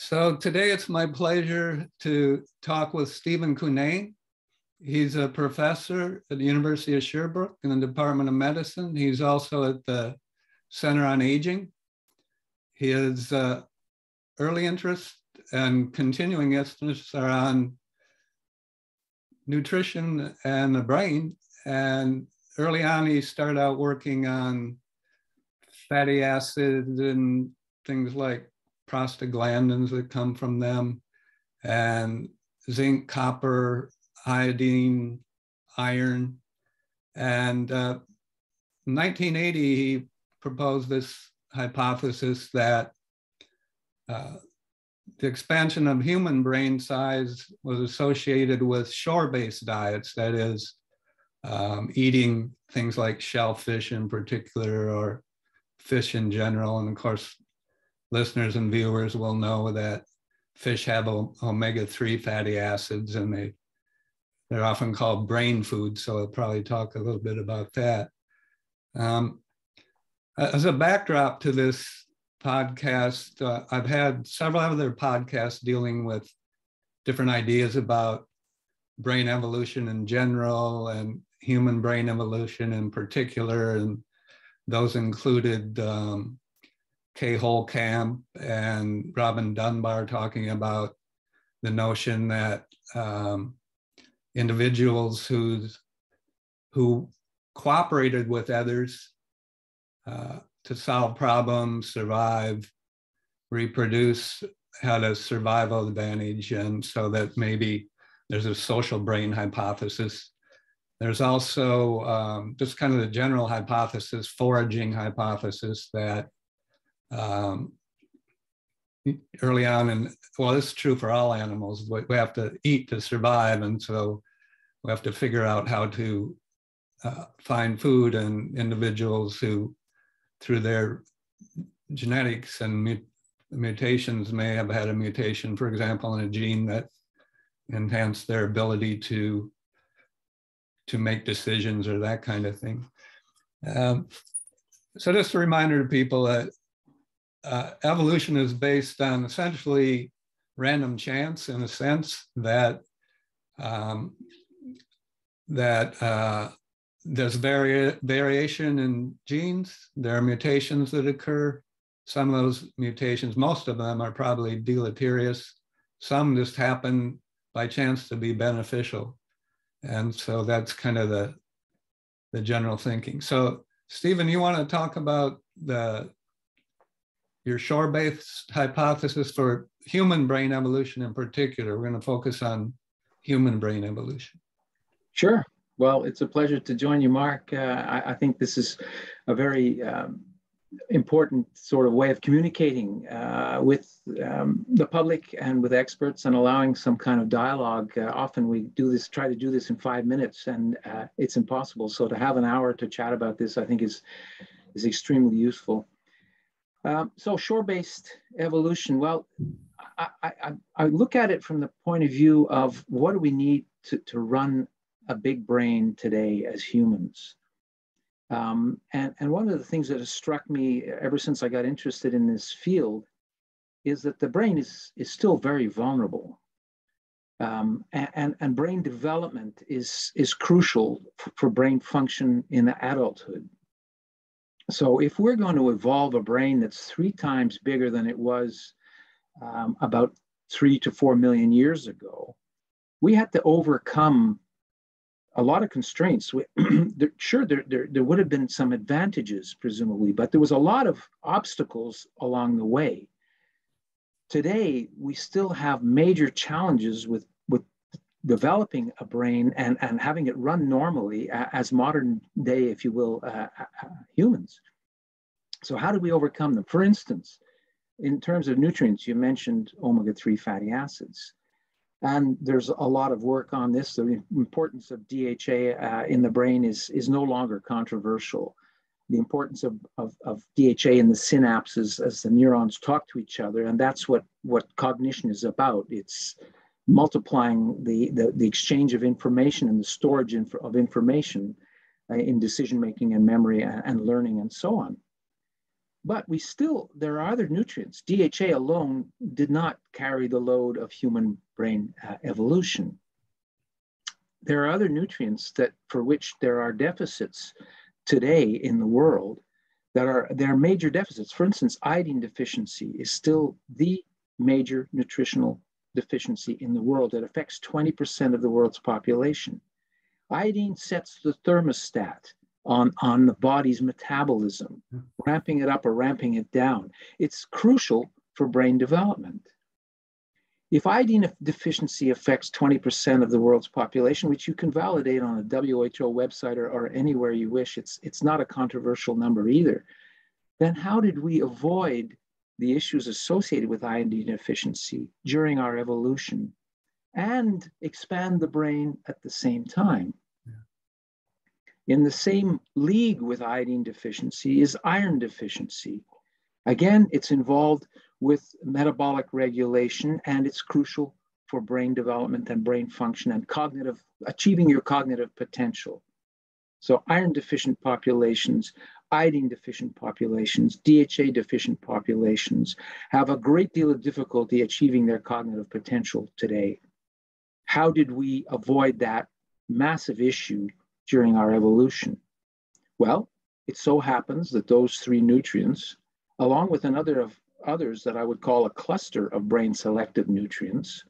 So today it's my pleasure to talk with Stephen Cunnane. He's a professor at the University of Sherbrooke in the Department of Medicine. He's also at the Center on Aging. His uh, early interest and continuing interests are on nutrition and the brain. And early on, he started out working on fatty acids and things like prostaglandins that come from them, and zinc, copper, iodine, iron. And uh, in 1980, he proposed this hypothesis that uh, the expansion of human brain size was associated with shore-based diets, that is, um, eating things like shellfish in particular or fish in general. And of course, listeners and viewers will know that fish have omega-3 fatty acids and they, they're often called brain food. So I'll probably talk a little bit about that. Um, as a backdrop to this podcast, uh, I've had several other podcasts dealing with different ideas about brain evolution in general and human brain evolution in particular. And those included um, Kay Holekamp and Robin Dunbar talking about the notion that um, individuals who's, who cooperated with others uh, to solve problems, survive, reproduce, had a survival advantage, and so that maybe there's a social brain hypothesis. There's also um, just kind of the general hypothesis, foraging hypothesis that um, early on and well this is true for all animals we have to eat to survive. And so we have to figure out how to uh, find food and individuals who through their genetics and mut- mutations may have had a mutation for example in a gene that enhanced their ability to to make decisions or that kind of thing. Um, so just a reminder to people that uh, evolution is based on essentially random chance in a sense that um, that uh, there's vari- variation in genes. There are mutations that occur. Some of those mutations, most of them are probably deleterious. Some just happen by chance to be beneficial. And so that's kind of the, the general thinking. So Stephen, you want to talk about the your shore-based hypothesis for human brain evolution in particular. We're going to focus on human brain evolution. Sure. Well, it's a pleasure to join you, Mark. Uh, I, I, think this is a very um, important sort of way of communicating uh, with um, the public and with experts and allowing some kind of dialogue. Uh, often we do this, try to do this in five minutes, and uh, it's impossible. So to have an hour to chat about this, I think is is extremely useful. Um, so shore-based evolution, well, I, I, I, look at it from the point of view of what do we need to, to run a big brain today as humans? Um, and, and one of the things that has struck me ever since I got interested in this field is that the brain is, is still very vulnerable. Um, and, and brain development is, is crucial for, for brain function in adulthood. So if we're going to evolve a brain that's three times bigger than it was um, about three to four million years ago, we had to overcome a lot of constraints. there, sure, there, there, there would have been some advantages, presumably, but there was a lot of obstacles along the way. Today, we still have major challenges with developing a brain and, and having it run normally as modern day, if you will, uh, uh, uh, humans. So how do we overcome them? For instance, in terms of nutrients, you mentioned omega-3 fatty acids. And there's a lot of work on this. The importance of DHA uh, in the brain is, is no longer controversial. The importance of, of, of, DHA in the synapses as the neurons talk to each other. And that's what, what cognition is about. It's multiplying the, the, the exchange of information and the storage inf of information uh, in decision making and memory and, and, learning and so on. But we still, there are other nutrients. DHA alone did not carry the load of human brain uh, evolution. There are other nutrients that for which there are deficits today in the world that are there are major deficits. For instance, iodine deficiency is still the major nutritional deficiency in the world that affects 20% of the world's population. Iodine sets the thermostat on, on the body's metabolism, hmm. ramping it up or ramping it down. It's crucial for brain development. If iodine deficiency affects 20% of the world's population, which you can validate on a WHO website or, or anywhere you wish, it's, it's not a controversial number either, then how did we avoid the issues associated with iodine deficiency during our evolution and expand the brain at the same time? In the same league with iodine deficiency is iron deficiency. Again, it's involved with metabolic regulation and it's crucial for brain development and brain function and cognitive, achieving your cognitive potential. So iron deficient populations, iodine deficient populations, DHA deficient populations have a great deal of difficulty achieving their cognitive potential today. How did we avoid that massive issue during our evolution? Well, it so happens that those three nutrients, along with another of others that I would call a cluster of brain selective nutrients,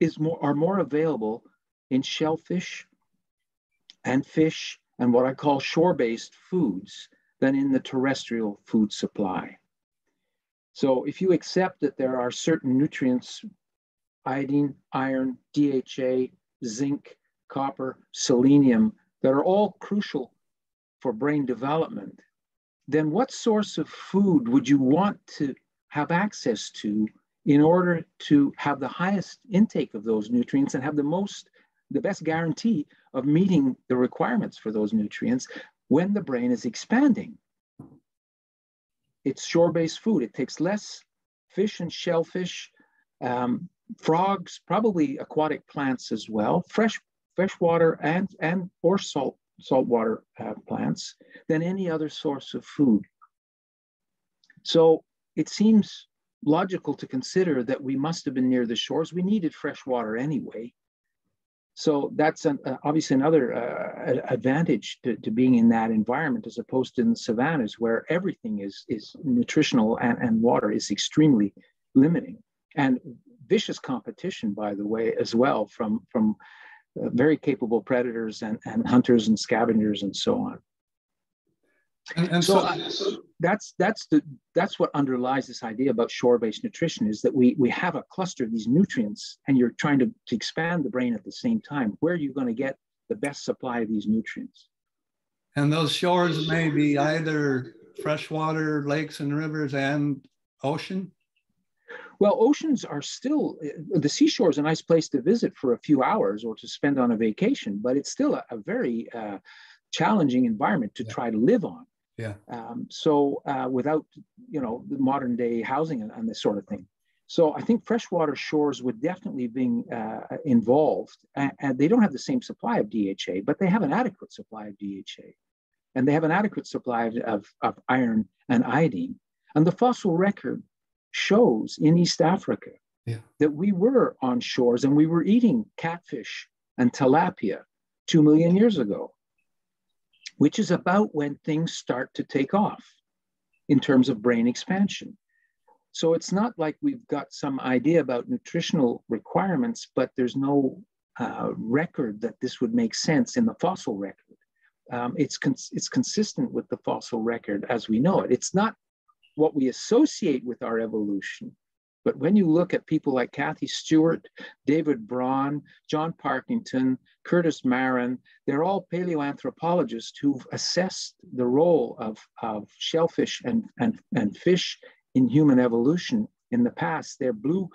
is more, are more available in shellfish and fish and what I call shore-based foods than in the terrestrial food supply. So if you accept that there are certain nutrients, iodine, iron, DHA, zinc, copper, selenium, that are all crucial for brain development, then what source of food would you want to have access to in order to have the highest intake of those nutrients and have the most, the best guarantee of meeting the requirements for those nutrients when the brain is expanding? It's shore-based food. It takes less fish and shellfish, um, frogs, probably aquatic plants as well, fresh freshwater and, and or salt, saltwater uh, plants than any other source of food. So it seems logical to consider that we must have been near the shores. We needed fresh water anyway. So that's an, uh, obviously another uh, advantage to, to, being in that environment as opposed to in the savannas where everything is, is nutritional and, and water is extremely limiting. And vicious competition, by the way, as well from, from uh, very capable predators and, and hunters and scavengers and so on. And, and so, so, that's that's the that's what underlies this idea about shore-based nutrition is that we we have a cluster of these nutrients and you're trying to, to expand the brain at the same time. Where are you going to get the best supply of these nutrients? And those shores may be either freshwater lakes and rivers and ocean. Well, oceans are still, uh, the seashore is a nice place to visit for a few hours or to spend on a vacation, but it's still a, a very uh, challenging environment to yeah. try to live on. Yeah. Um, so uh, without, you know, the modern day housing and, and, this sort of thing. So I think freshwater shores would definitely be uh, involved. And, and, they don't have the same supply of DHA, but they have an adequate supply of DHA. And they have an adequate supply of, of, of iron and iodine. And the fossil record shows in East Africa yeah. that we were on shores and we were eating catfish and tilapia two million years ago, which is about when things start to take off in terms of brain expansion. So it's not like we've got some idea about nutritional requirements, but there's no uh, record that this would make sense in the fossil record. Um, it's, cons- it's consistent with the fossil record as we know it. It's not what we associate with our evolution. But when you look at people like Kathy Stewart, David Braun, John Parkington, Curtis Marean, they're all paleoanthropologists who've assessed the role of, of shellfish and, and, and fish in human evolution in the past. They're blue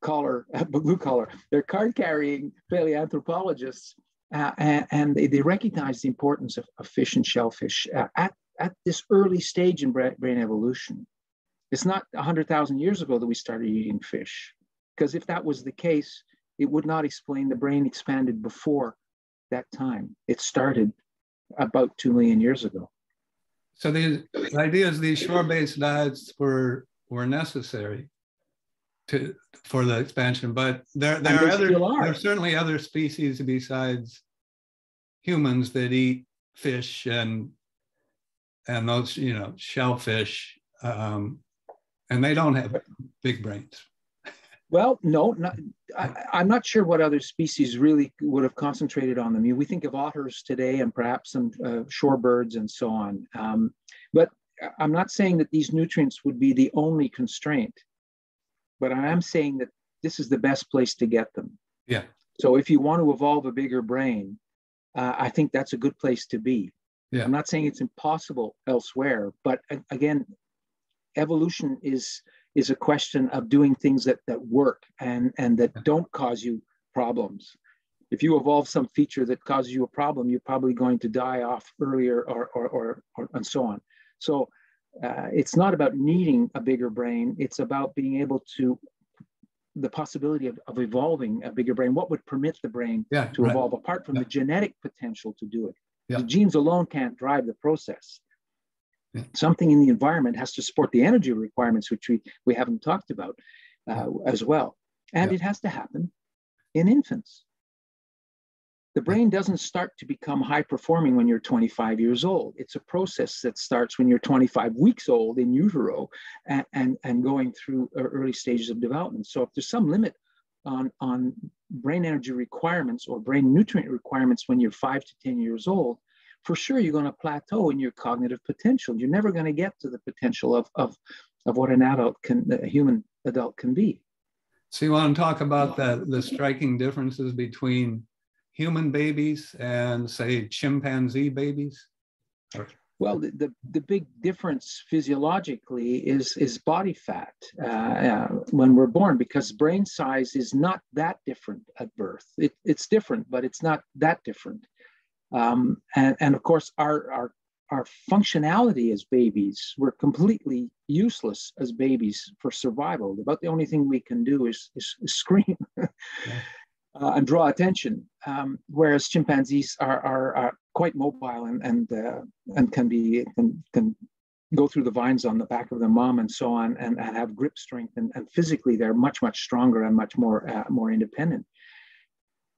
collar, blue collar, they're card carrying paleoanthropologists. Uh, and, they, they, recognize the importance of, of fish and shellfish uh, at at this early stage in brain evolution. It's not 100,000 years ago that we started eating fish, because if that was the case, it would not explain the brain expanded before that time. It started about 2 million years ago. So the, the idea is these shore-based diets were were necessary to for the expansion, but there there are other are. there are certainly other species besides humans that eat fish and and those you know shellfish um, and they don't have big brains. Well no not, I, am not sure what other species really would have concentrated on them. We think of otters today and perhaps some uh, shorebirds and so on. Um, but i'm not saying that these nutrients would be the only constraint but i am saying that this is the best place to get them. Yeah. So if you want to evolve a bigger brain uh, I think that's a good place to be. Yeah. I'm not saying it's impossible elsewhere, but again, evolution is is a question of doing things that that work and and that don't cause you problems. If you evolve some feature that causes you a problem, you're probably going to die off earlier, or or or, or and so on. So uh, it's not about needing a bigger brain. It's about being able to the possibility of, of evolving a bigger brain, what would permit the brain yeah, to right. evolve apart from yeah. the genetic potential to do it? Yeah. The genes alone can't drive the process. Something in the environment has to support the energy requirements, which we, we haven't talked about uh, as well. And it has to happen in infants. The brain doesn't start to become high performing when you're 25 years old. It's a process that starts when you're 25 weeks old in utero and, and, and going through early stages of development. So if there's some limit on, on brain energy requirements or brain nutrient requirements when you're five to 10 years old, for sure you're going to plateau in your cognitive potential. You're never going to get to the potential of, of, of what an adult can, a human adult can be. So you want to talk about the, the striking differences between human babies and say chimpanzee babies? Well, the, the, the, big difference physiologically is, is body fat uh, uh, when we're born because brain size is not that different at birth. It, it's different, but it's not that different. Um, and, and of course, our, our, our functionality as babies, we're completely useless as babies for survival. About the only thing we can do is, is, is scream. yeah uh, and draw attention, um, whereas chimpanzees are, are, are, quite mobile and and uh, and can be can, can go through the vines on the back of their mom and so on, and, and have grip strength, and, and physically they're much much stronger and much more uh, more independent.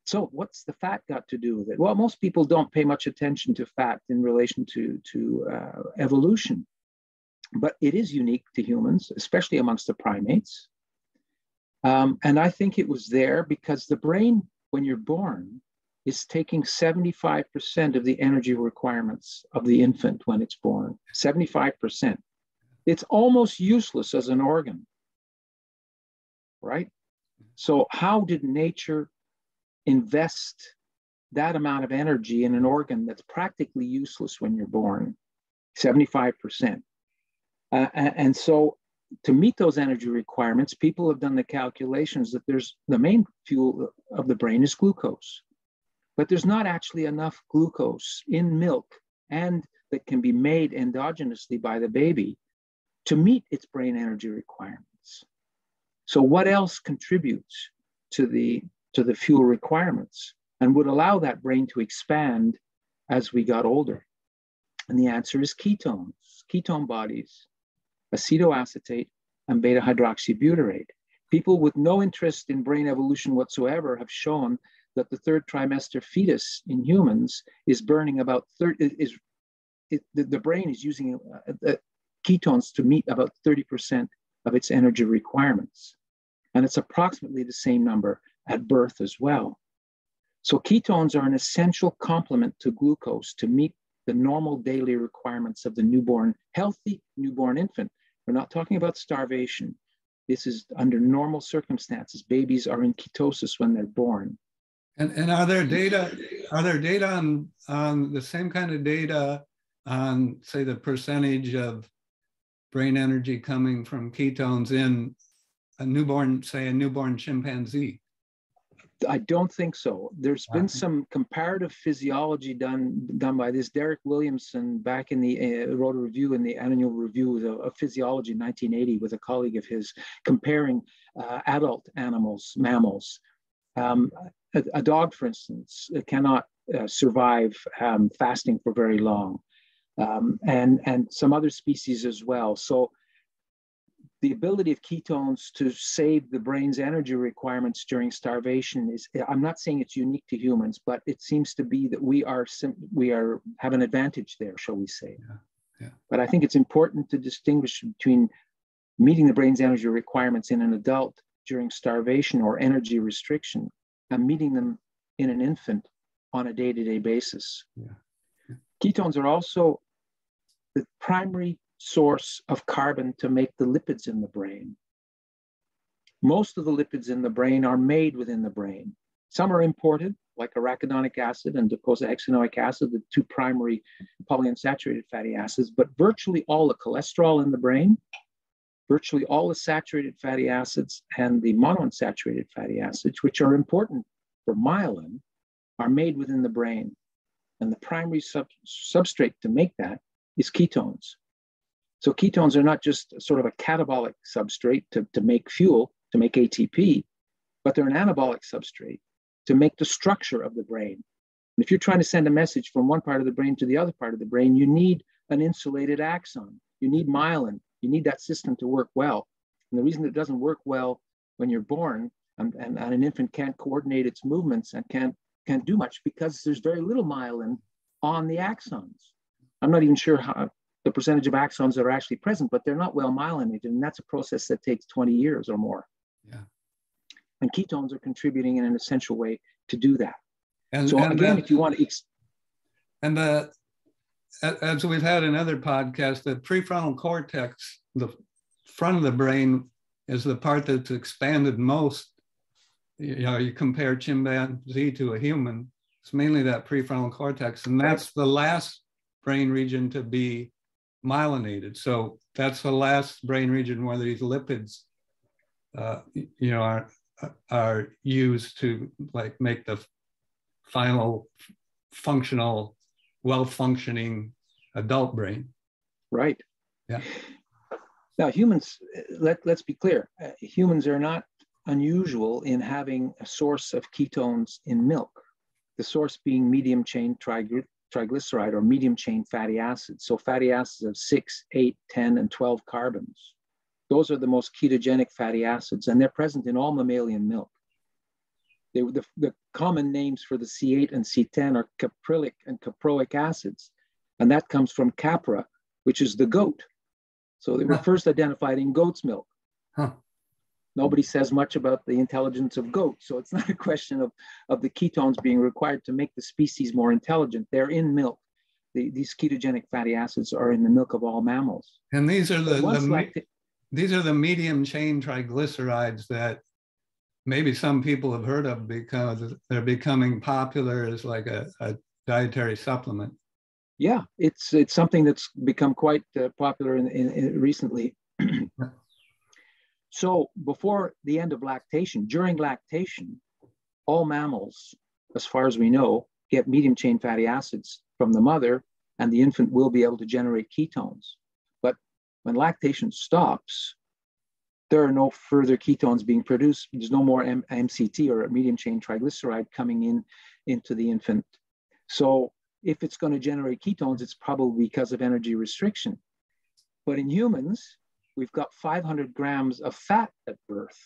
So what's the fat got to do with it? Well, most people don't pay much attention to fat in relation to to uh, evolution, but it is unique to humans, especially amongst the primates. Um, and I think it was there because the brain, when you're born, is taking 75% of the energy requirements of the infant when it's born. 75%. It's almost useless as an organ, right? So, how did nature invest that amount of energy in an organ that's practically useless when you're born? 75%. Uh, and so to meet those energy requirements, people have done the calculations that there's the main fuel of the brain is glucose, but there's not actually enough glucose in milk and that can be made endogenously by the baby to meet its brain energy requirements. So what else contributes to the to the fuel requirements and would allow that brain to expand as we got older? And the answer is ketones, ketone bodies acetoacetate, and beta hydroxybutyrate. People with no interest in brain evolution whatsoever have shown that the third trimester fetus in humans is burning about 30, is it, the, the, brain is using uh, uh, ketones to meet about 30% of its energy requirements. And it's approximately the same number at birth as well. So ketones are an essential complement to glucose to meet the normal daily requirements of the newborn, healthy newborn infant. We're not talking about starvation. This is under normal circumstances. Babies are in ketosis when they're born. And, and are there data, are there data on, on the same kind of data on say the percentage of brain energy coming from ketones in a newborn, say a newborn chimpanzee? I don't think so. There's been some comparative physiology done done by this Derek Williamson back in the uh, wrote a review in the annual review of, of physiology in 1980 with a colleague of his comparing uh, adult animals, mammals. Um, a, a, dog, for instance, cannot uh, survive um, fasting for very long. um, and, and some other species as well. So the ability of ketones to save the brain's energy requirements during starvation is i'm not saying it's unique to humans but it seems to be that we are we are have an advantage there shall we say yeah. Yeah. but i think it's important to distinguish between meeting the brain's energy requirements in an adult during starvation or energy restriction and meeting them in an infant on a day-to-day basis yeah. ketones are also the primary source of carbon to make the lipids in the brain. Most of the lipids in the brain are made within the brain. Some are imported, like arachidonic acid and docosahexaenoic acid, the two primary polyunsaturated fatty acids, but virtually all the cholesterol in the brain, virtually all the saturated fatty acids and the monounsaturated fatty acids, which are important for myelin, are made within the brain. And the primary sub substrate to make that is ketones. So ketones are not just sort of a catabolic substrate to, to make fuel, to make ATP, but they're an anabolic substrate to make the structure of the brain. And if you're trying to send a message from one part of the brain to the other part of the brain, you need an insulated axon. You need myelin. You need that system to work well. And the reason it doesn't work well when you're born and, and, and an infant can't coordinate its movements and can't, can't do much because there's very little myelin on the axons. I'm not even sure how, the percentage of axons that are actually present, but they're not well myelinated. And that's a process that takes 20 years or more. Yeah. And ketones are contributing in an essential way to do that. And, so and again, the, if you want to. Ex- and uh, the, as we've had in other podcasts, the prefrontal cortex, the front of the brain, is the part that's expanded most. You know, you compare chimpanzee to a human, it's mainly that prefrontal cortex, and that's the last brain region to be myelinated. So that's the last brain region where these lipids, uh, you know, are are used to like make the final functional, well-functioning adult brain. Right. Yeah. Now humans, let let's be clear, uh, humans are not unusual in having a source of ketones in milk. The source being medium chain triglycerides triglyceride or medium chain fatty acids. So fatty acids of 6, 8, 10, and 12 carbons. Those are the most ketogenic fatty acids, and they're present in all mammalian milk. They, the, the common names for the C8 and C10 are caprylic and caproic acids, and that comes from capra, which is the goat. So they were huh. first identified in goat's milk. Huh nobody says much about the intelligence of goats. So it's not a question of, of the ketones being required to make the species more intelligent. They're in milk. The, these ketogenic fatty acids are in the milk of all mammals. And these are the, the these are the medium chain triglycerides that maybe some people have heard of because they're becoming popular as like a, a dietary supplement. Yeah, it's it's something that's become quite uh, popular in, in, in recently. So before the end of lactation, during lactation, all mammals, as far as we know, get medium chain fatty acids from the mother, and the infant will be able to generate ketones. But when lactation stops, there are no further ketones being produced. There's no more M- MCT or medium chain triglyceride coming in into the infant. So if it's going to generate ketones, it's probably because of energy restriction. But in humans, we've got 500 grams of fat at birth.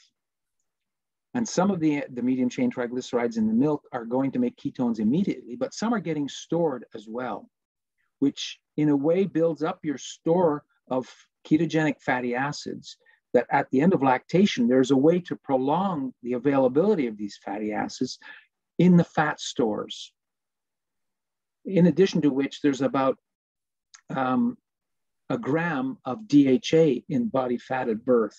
And some of the, the medium chain triglycerides in the milk are going to make ketones immediately, but some are getting stored as well, which in a way builds up your store of ketogenic fatty acids that at the end of lactation, there's a way to prolong the availability of these fatty acids in the fat stores. In addition to which, there's about um, a gram of DHA in body fat at birth,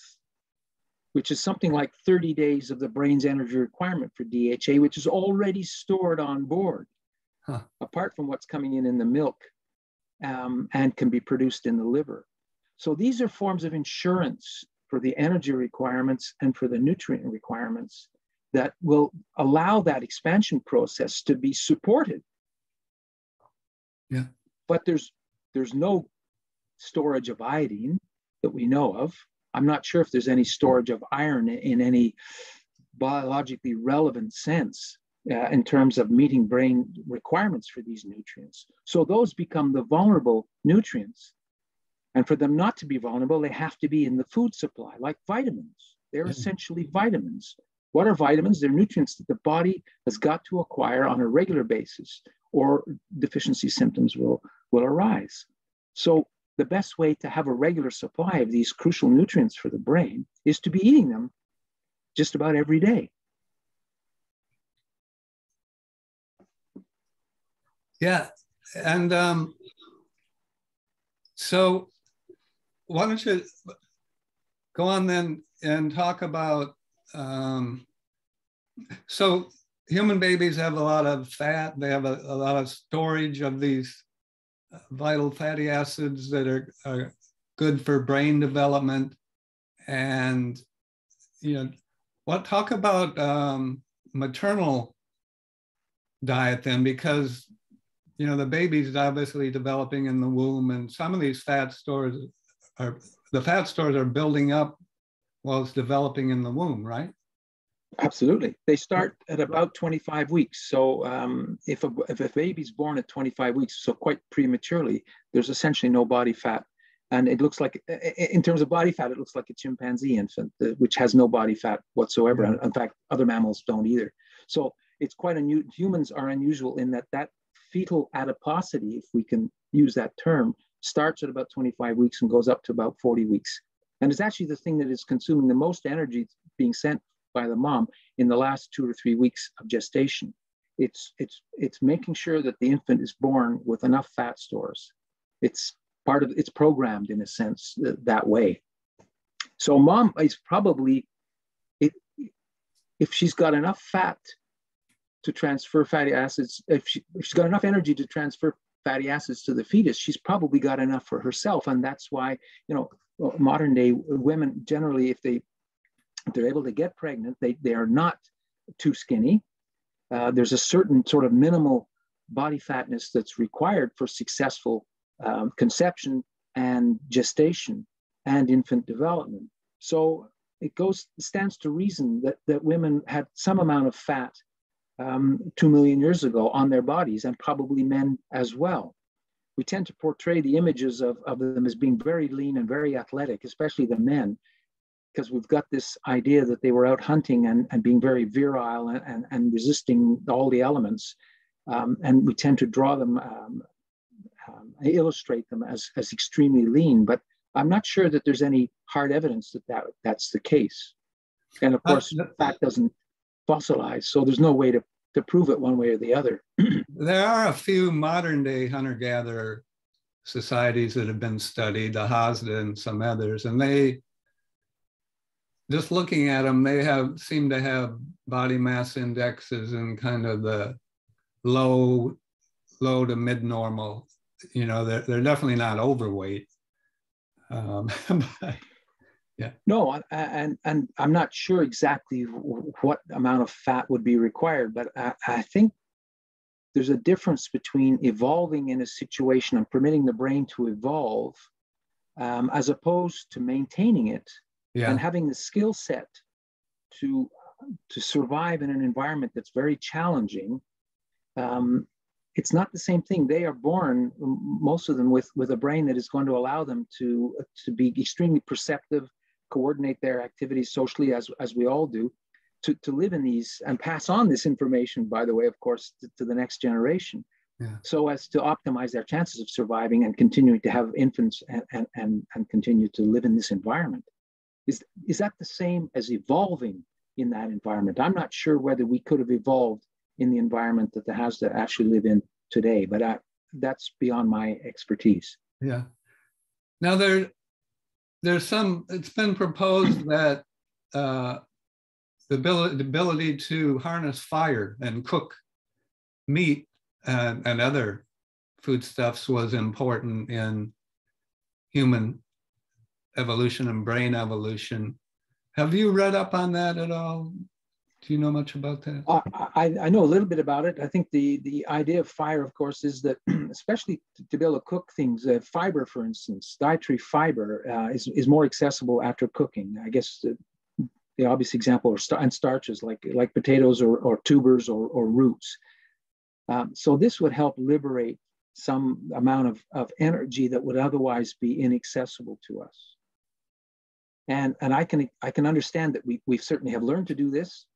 which is something like 30 days of the brain's energy requirement for DHA, which is already stored on board, huh. apart from what's coming in in the milk um, and can be produced in the liver. So these are forms of insurance for the energy requirements and for the nutrient requirements that will allow that expansion process to be supported. Yeah. But there's there's no storage of iodine that we know of. I'm not sure if there's any storage of iron in any biologically relevant sense. uh, in terms of meeting brain requirements for these nutrients. So those become the vulnerable nutrients. And for them not to be vulnerable, they have to be in the food supply, like vitamins. They're essentially vitamins. What are vitamins? They're nutrients that the body has got to acquire on a regular basis, or deficiency symptoms will, will arise. So the best way to have a regular supply of these crucial nutrients for the brain is to be eating them just about every day. Yeah. And um, so why don't you go on then and talk about um, so human babies have a lot of fat they have a, a lot of storage of these vital fatty acids that are, are good for brain development. And you know what talk about um, maternal diet then because you know the baby's obviously developing in the womb and some of these fat stores are the fat stores are building up while it's developing in the womb right Absolutely. They start at about 25 weeks. So um, if, a, if a baby's born at 25 weeks, so quite prematurely, there's essentially no body fat. And it looks like, in terms of body fat, it looks like a chimpanzee infant, which has no body fat whatsoever. In fact, other mammals don't either. So it's quite unusual. Humans are unusual in that that fetal adiposity, if we can use that term, starts at about 25 weeks and goes up to about 40 weeks. And it's actually the thing that is consuming the most energy being sent by the mom in the last two or three weeks of gestation. It's, it's, it's making sure that the infant is born with enough fat stores. It's part of, it's programmed in a sense uh, that way. So mom is probably, it, if she's got enough fat to transfer fatty acids, if, she, if she's got enough energy to transfer fatty acids to the fetus, she's probably got enough for herself. And that's why, you know, modern day women generally, if they they're able to get pregnant, they, they are not too skinny. Uh, there's a certain sort of minimal body fatness that's required for successful um, conception and gestation and infant development. So it goes stands to reason that, that women had some amount of fat um, two million years ago on their bodies, and probably men as well. We tend to portray the images of, of them as being very lean and very athletic, especially the men, because we've got this idea that they were out hunting and, and being very virile and, and, and resisting all the elements. Um, and we tend to draw them, um, um, illustrate them as, as extremely lean, but I'm not sure that there's any hard evidence that, that that's the case. And of uh, course, uh, fat doesn't fossilize, so there's no way to, to prove it one way or the other. there are a few modern day hunter gatherer societies that have been studied, the Hadza and some others, and they just looking at them, they have seem to have body mass indexes in kind of the low, low to mid normal. You know, they're, they're definitely not overweight. Um, yeah. No, and and I'm not sure exactly what amount of fat would be required, but I, I think there's a difference between evolving in a situation and permitting the brain to evolve, um, as opposed to maintaining it yeah. and having the skill set to to survive in an environment that's very challenging um, it's not the same thing they are born most of them with with a brain that is going to allow them to to be extremely perceptive coordinate their activities socially as as we all do to, to live in these and pass on this information by the way of course to, to the next generation yeah. so as to optimize their chances of surviving and continuing to have infants and, and, and, and continue to live in this environment is, is that the same as evolving in that environment? I'm not sure whether we could have evolved in the environment that the Hadza actually live in today, but I, that's beyond my expertise. Yeah. Now there, there's some. It's been proposed that uh, the ability, ability to harness fire and cook meat and, and other foodstuffs was important in human evolution and brain evolution. Have you read up on that at all? Do you know much about that? Uh, I, I know a little bit about it. I think the, the idea of fire, of course, is that especially to, to be able to cook things, uh, fiber, for instance, dietary fiber uh, is, is more accessible after cooking. I guess uh, the obvious example, are st- and starches like like potatoes or, or tubers or, or roots. Um, so this would help liberate some amount of, of energy that would otherwise be inaccessible to us. And, and I can I can understand that we we certainly have learned to do this.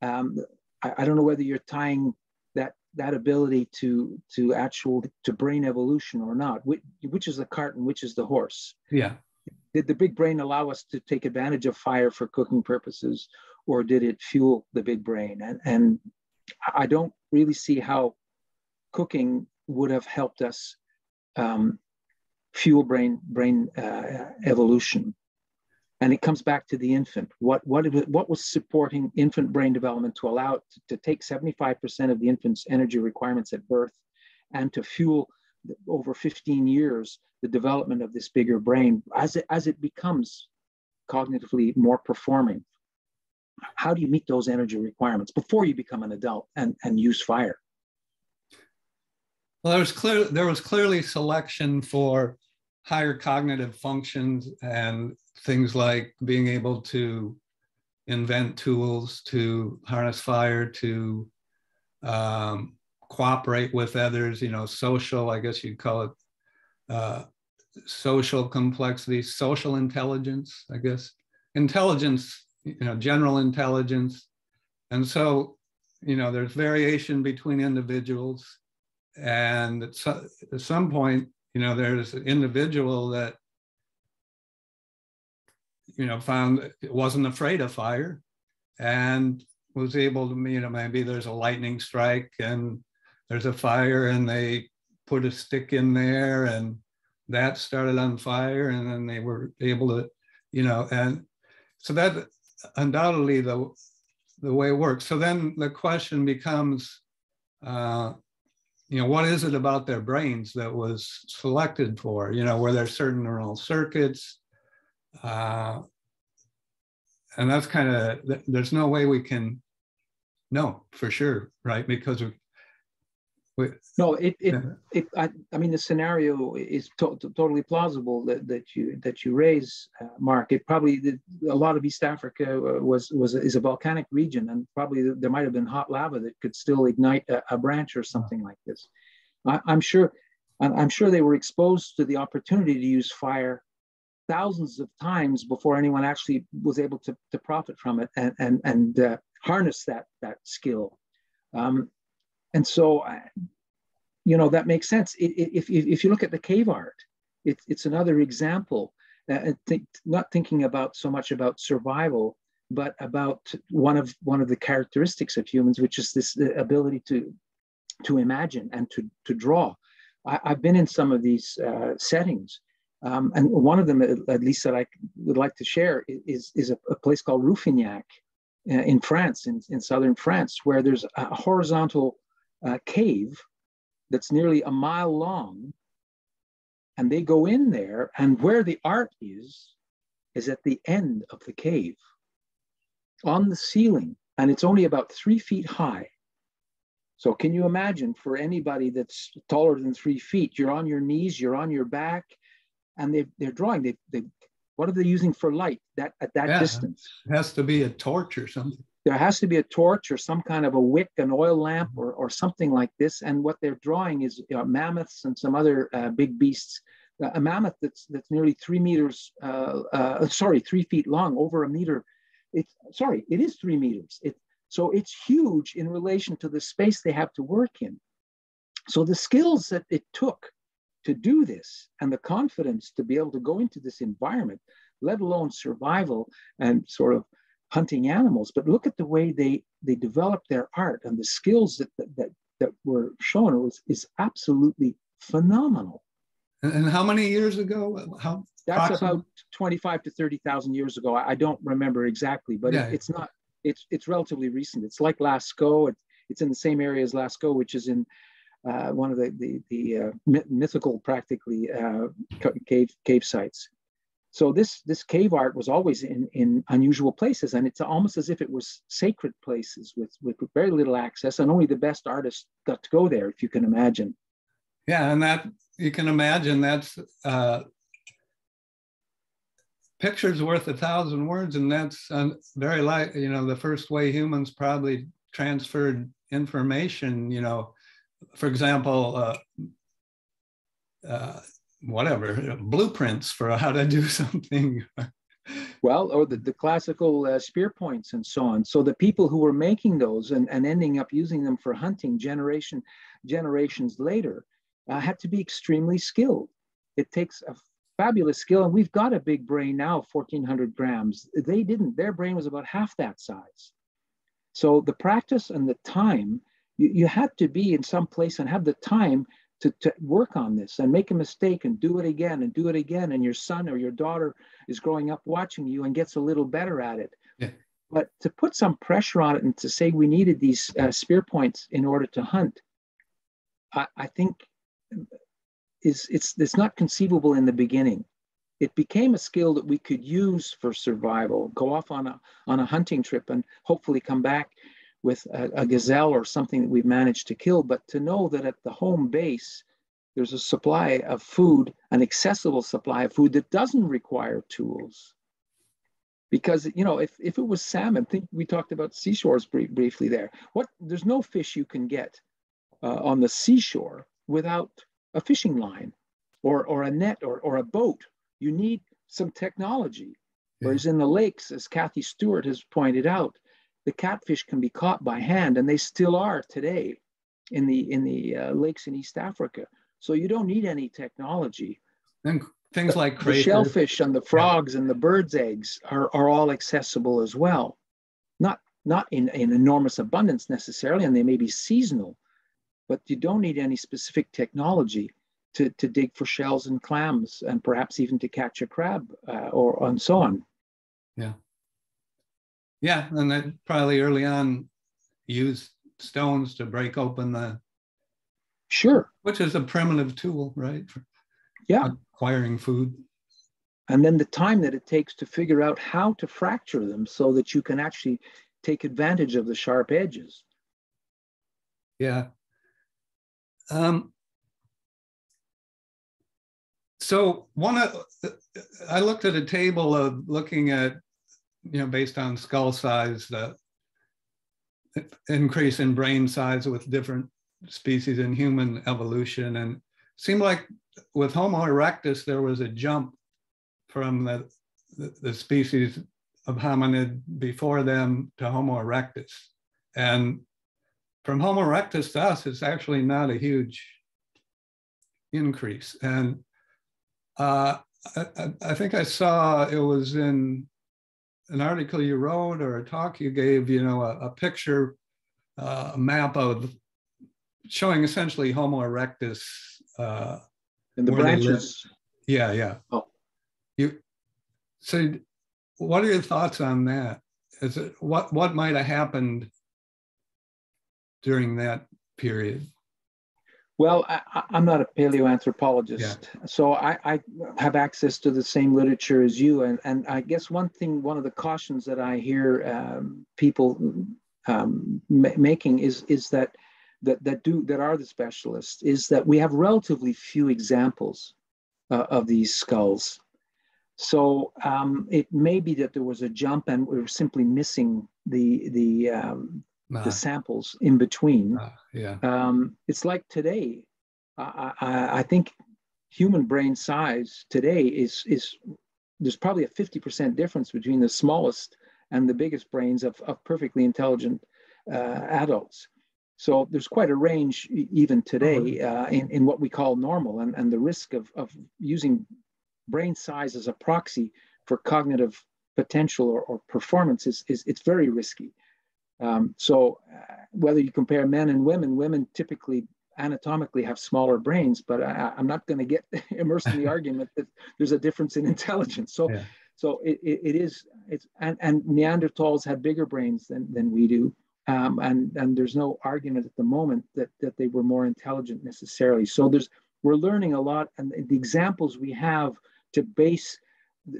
Um, I, I don't know whether you're tying that that ability to to actual to brain evolution or not. Which, which is the cart and which is the horse? Yeah. Did the big brain allow us to take advantage of fire for cooking purposes, or did it fuel the big brain? And and I don't really see how cooking would have helped us um, fuel brain brain uh, evolution. And it comes back to the infant. What what what was supporting infant brain development to allow it to, to take 75% of the infant's energy requirements at birth, and to fuel over 15 years the development of this bigger brain as it as it becomes cognitively more performing. How do you meet those energy requirements before you become an adult and, and use fire? Well, there was clear there was clearly selection for higher cognitive functions and things like being able to invent tools to harness fire, to um, cooperate with others, you know, social, I guess you'd call it uh, social complexity, social intelligence, I guess, intelligence, you know, general intelligence. And so, you know, there's variation between individuals and at, so, at some point, you know, there's an individual that, you know, found it wasn't afraid of fire and was able to, you know, maybe there's a lightning strike and there's a fire and they put a stick in there and that started on fire and then they were able to, you know, and so that undoubtedly the, the way it works. So then the question becomes, uh, you know, what is it about their brains that was selected for? You know, were there certain neural circuits? Uh, and that's kind of, there's no way we can know for sure, right? Because of, we, no, it, it, yeah. it I, I, mean, the scenario is to, to, totally plausible that, that you that you raise, uh, Mark. It probably the, a lot of East Africa uh, was was is a volcanic region, and probably there might have been hot lava that could still ignite a, a branch or something like this. I, am sure, I'm sure they were exposed to the opportunity to use fire thousands of times before anyone actually was able to, to profit from it and and and uh, harness that that skill. Um, and so, you know, that makes sense. If, if, if you look at the cave art, it, it's another example. Uh, think, not thinking about so much about survival, but about one of one of the characteristics of humans, which is this ability to to imagine and to to draw. I, have been in some of these uh, settings, um, and one of them, at least that I would like to share, is is a, a place called Rouffignac uh, in France, in, in southern France, where there's a horizontal uh, cave that's nearly a mile long. And they go in there, and where the art is, is at the end of the cave on the ceiling, and it's only about three feet high. So, can you imagine for anybody that's taller than three feet, you're on your knees, you're on your back, and they, they're drawing. They, they, what are they using for light that at that yeah, distance? It has to be a torch or something there has to be a torch or some kind of a wick, an oil lamp, or, or something like this. And what they're drawing is you know, mammoths and some other uh, big beasts. Uh, a mammoth that's that's nearly three meters, uh, uh, sorry, three feet long, over a meter. It's sorry, it is three meters. It so it's huge in relation to the space they have to work in. So the skills that it took to do this and the confidence to be able to go into this environment, let alone survival and sort of hunting animals, but look at the way they they developed their art and the skills that that that, that were shown. It was is absolutely phenomenal. And how many years ago? How that's about 25 to 30,000 years ago. I, I, don't remember exactly, but yeah. it, it's not, it's, it's relatively recent. It's like Lascaux. It's, it's in the same area as Lascaux, which is in uh, one of the, the, the uh, mythical, practically, uh, cave, cave sites. So this this cave art was always in in unusual places, and it's almost as if it was sacred places with with very little access, and only the best artists got to go there, if you can imagine. Yeah, and that you can imagine that's uh, picture's worth a thousand words, and that's uh, very like you know the first way humans probably transferred information. You know, for example, uh, uh, whatever blueprints for how to do something. well, or the, the classical uh, spear points and so on. So the people who were making those and, and ending up using them for hunting generation generations later uh, had to be extremely skilled. It takes a fabulous skill, and we've got a big brain now, 1,400 grams. They didn't. Their brain was about half that size. So the practice and the time, you, you had to be in some place and have the time to, to work on this and make a mistake and do it again and do it again. And your son or your daughter is growing up watching you and gets a little better at it. Yeah. But to put some pressure on it and to say we needed these uh, spear points in order to hunt, I, I think is it's it's not conceivable in the beginning. It became a skill that we could use for survival, go off on a on a hunting trip and hopefully come back with a, a gazelle or something that we've managed to kill. But to know that at the home base, there's a supply of food, an accessible supply of food that doesn't require tools. Because you know, if, if it was salmon, think we talked about seashores brief, briefly there. What there's no fish you can get uh, on the seashore without a fishing line or, or a net or, or a boat. You need some technology. Whereas in the lakes, as Kathy Stewart has pointed out, the catfish can be caught by hand, and they still are today in the in the uh, lakes in East Africa. So you don't need any technology. And things the, like the shellfish and the frogs yeah. and the birds' eggs are, are all accessible as well. Not not in, in enormous abundance necessarily, and they may be seasonal, but you don't need any specific technology to, to dig for shells and clams and perhaps even to catch a crab uh, or and so on. Yeah. Yeah, and they probably early on used stones to break open the. Sure. Which is a primitive tool, right? For yeah. Acquiring food. And then the time that it takes to figure out how to fracture them so that you can actually take advantage of the sharp edges. Yeah. Um, so one of I looked at a table of looking at, you know, based on skull size, the increase in brain size with different species in human evolution, and seemed like with Homo erectus there was a jump from the the, the species of hominid before them to Homo erectus, and from Homo erectus to us, it's actually not a huge increase. And uh, I, I, think I saw it was in an article you wrote or a talk you gave, you know, a, a picture, uh, a map of showing essentially Homo erectus. Uh, in the branches. Yeah, yeah. Oh. You, so what are your thoughts on that? Is it what what might have happened during that period? Well, I, am not a paleoanthropologist, yeah. so I, I, have access to the same literature as you. And, and I guess one thing, one of the cautions that I hear um, people um, making is is that that that do that are the specialists is that we have relatively few examples uh, of these skulls. So um, it may be that there was a jump and we're simply missing the the um, the samples in between. yeah. Um, it's like today. I, I, I, think human brain size today is is there's probably a 50% difference between the smallest and the biggest brains of, of perfectly intelligent uh, adults. So there's quite a range even today mm-hmm. uh, in, in what we call normal and, and the risk of, of using brain size as a proxy for cognitive potential or, or performance is, is it's very risky. Um, so uh, whether you compare men and women, women typically anatomically have smaller brains, but I, am not going to get immersed in the argument that there's a difference in intelligence. So, yeah. so it, it, it is, it's, and, and Neanderthals had bigger brains than, than we do. Um, and, and there's no argument at the moment that, that they were more intelligent necessarily. So there's, we're learning a lot and the examples we have to base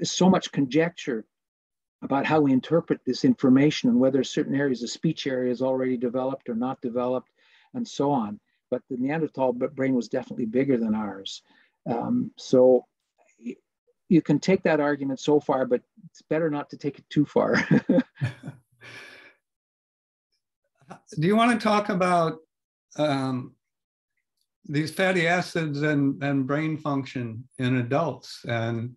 so much conjecture about how we interpret this information and whether certain areas of speech areas already developed or not developed and so on. But the Neanderthal brain was definitely bigger than ours. Um, so you can take that argument so far, but it's better not to take it too far. Do you want to talk about um, these fatty acids and, and brain function in adults and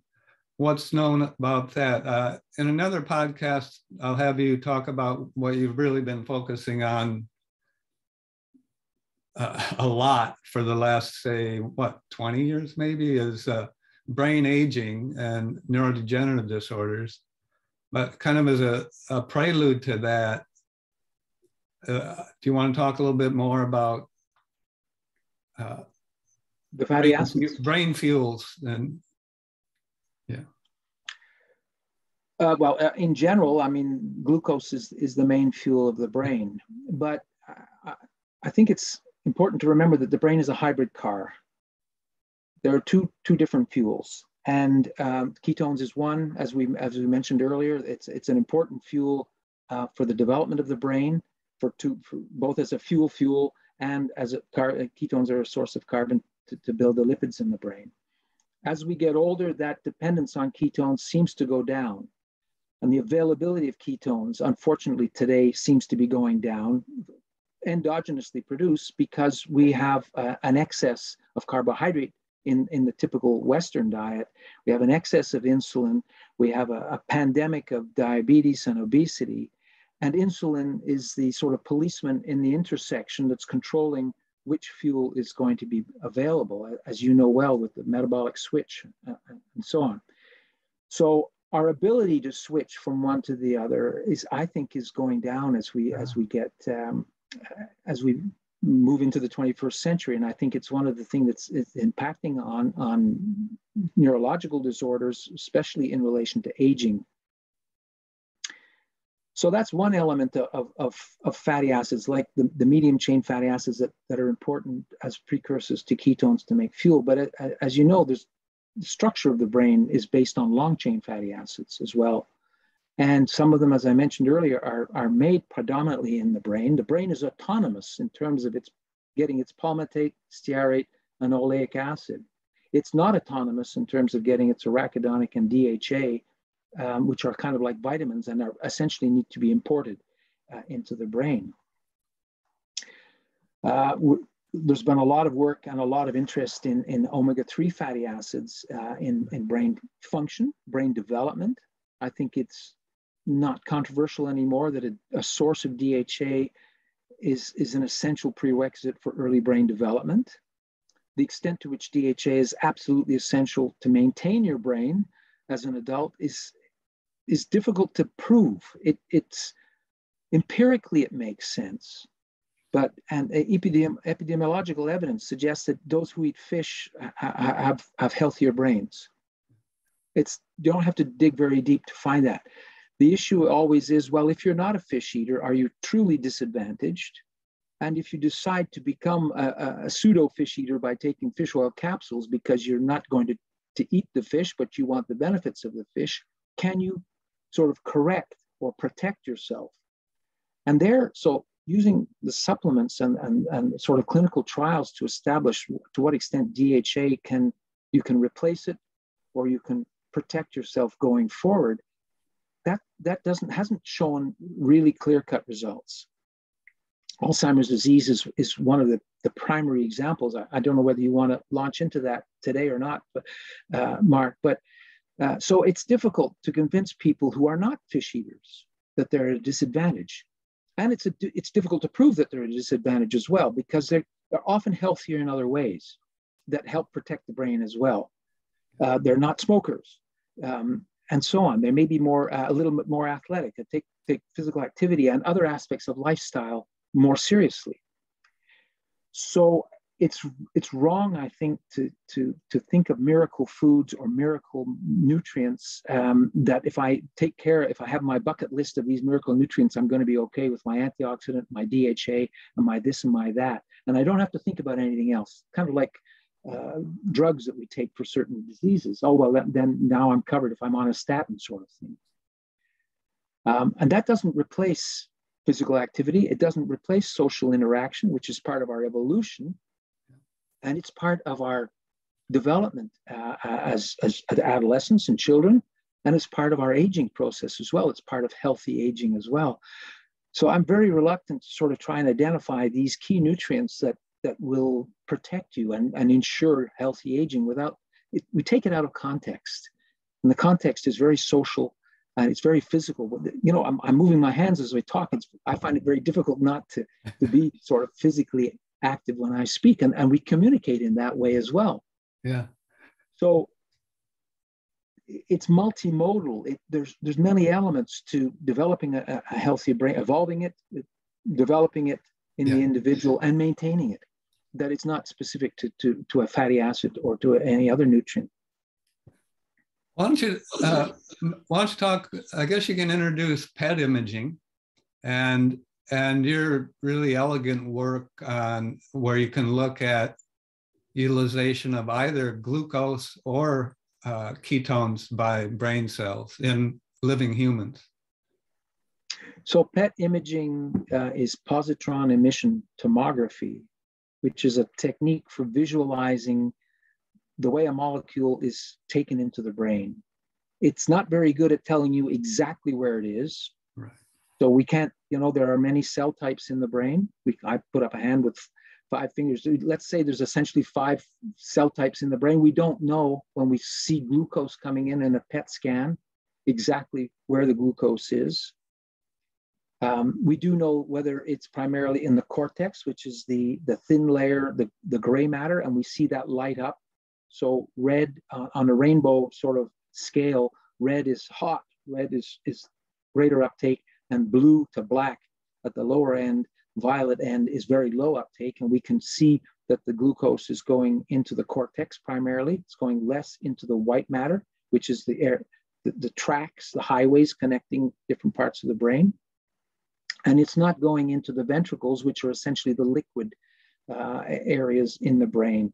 what's known about that? Uh, in another podcast, I'll have you talk about what you've really been focusing on uh, a lot for the last, say, what, 20 years maybe, is uh, brain aging and neurodegenerative disorders. But kind of as a, a prelude to that, uh, do you want to talk a little bit more about uh, the fatty acids? Brain fuels and yeah. Uh, well, uh, in general, I mean, glucose is, is the main fuel of the brain. But I, I think it's important to remember that the brain is a hybrid car there are two two different fuels, and um, ketones is one. As we as we mentioned earlier, it's it's an important fuel uh, for the development of the brain, for two for both as a fuel fuel and as a car, uh, ketones are a source of carbon to, to build the lipids in the brain. As we get older, that dependence on ketones seems to go down. And the availability of ketones, unfortunately, today seems to be going down endogenously produced because we have uh, an excess of carbohydrate in, in the typical Western diet. We have an excess of insulin. We have a, a pandemic of diabetes and obesity. And insulin is the sort of policeman in the intersection that's controlling which fuel is going to be available, as you know well with the metabolic switch uh, and so on. So our ability to switch from one to the other is, I think, is going down as we yeah. as we get um, as we move into the 21st century. And I think it's one of the things that's impacting on, on neurological disorders, especially in relation to aging. So that's one element of, of, of fatty acids, like the, the medium chain fatty acids that, that are important as precursors to ketones to make fuel. But as you know, there's the structure of the brain is based on long chain fatty acids as well. And some of them, as I mentioned earlier, are, are made predominantly in the brain. The brain is autonomous in terms of its getting its palmitate, stearate, and oleic acid. It's not autonomous in terms of getting its arachidonic and DHA, um, which are kind of like vitamins and are essentially need to be imported uh, into the brain. Uh, there's been a lot of work and a lot of interest in, in omega-3 fatty acids uh, in, in brain function, brain development. I think it's not controversial anymore that a, a source of DHA is, is an essential prerequisite for early brain development. The extent to which DHA is absolutely essential to maintain your brain as an adult is, is difficult to prove. It, it's empirically, it makes sense. But and epidemi epidemiological evidence suggests that those who eat fish ha have, have healthier brains. It's you don't have to dig very deep to find that. The issue always is well, if you're not a fish eater, are you truly disadvantaged? And if you decide to become a, a, pseudo fish eater by taking fish oil capsules because you're not going to, to eat the fish, but you want the benefits of the fish, can you sort of correct or protect yourself? And there, so using the supplements and, and, and sort of clinical trials to establish to what extent DHA can, you can replace it or you can protect yourself going forward that that doesn't hasn't shown really clear-cut results. Alzheimer's disease is, is one of the, the primary examples. I, I don't know whether you want to launch into that today or not, but uh, Mark, but uh, so it's difficult to convince people who are not fish eaters that they're at a disadvantage. And it's, a, it's difficult to prove that they're a disadvantage as well, because they're, they're often healthier in other ways that help protect the brain as well. Uh, they're not smokers. Um, and so on. They may be more uh, a little bit more athletic, to take take physical activity and other aspects of lifestyle more seriously. So it's it's wrong, I think, to to to think of miracle foods or miracle nutrients. Um, that if I take care, if I have my bucket list of these miracle nutrients, I'm going to be okay with my antioxidant, my DHA, and my this and my that, and I don't have to think about anything else. Kind of like uh, drugs that we take for certain diseases. Oh, well, then now I'm covered if I'm on a statin sort of thing. Um, and that doesn't replace physical activity. It doesn't replace social interaction, which is part of our evolution. And it's part of our development uh, as, as adolescents and children, and it's part of our aging process as well. It's part of healthy aging as well. So I'm very reluctant to sort of try and identify these key nutrients that that will protect you and, and ensure healthy aging without it, we take it out of context. And the context is very social and it's very physical. You know, I'm, I'm moving my hands as we talk. It's, I find it very difficult not to, to be sort of physically active when I speak. And, and we communicate in that way as well. Yeah. So it's multimodal. It, there's there's many elements to developing a, a healthy brain, evolving it, developing it in yeah. the individual, and maintaining it. That it's not specific to, to, to a fatty acid or to any other nutrient. Why don't you uh, why don't you talk? I guess you can introduce PET imaging, and and your really elegant work on where you can look at utilization of either glucose or uh, ketones by brain cells in living humans. So PET imaging uh, is positron emission tomography, which is a technique for visualizing the way a molecule is taken into the brain. It's not very good at telling you exactly where it is. Right. So we can't, you know, there are many cell types in the brain. We, I put up a hand with five fingers. Let's say there's essentially five cell types in the brain. We don't know when we see glucose coming in in a PET scan exactly where the glucose is. Um, we do know whether it's primarily in the cortex, which is the, the thin layer, the, the gray matter, and we see that light up so red uh, on a rainbow sort of scale, red is hot, red is, is greater uptake, and blue to black at the lower end, violet end is very low uptake. And we can see that the glucose is going into the cortex primarily. It's going less into the white matter, which is the air, the, the tracks, the highways connecting different parts of the brain. And it's not going into the ventricles, which are essentially the liquid uh, areas in the brain.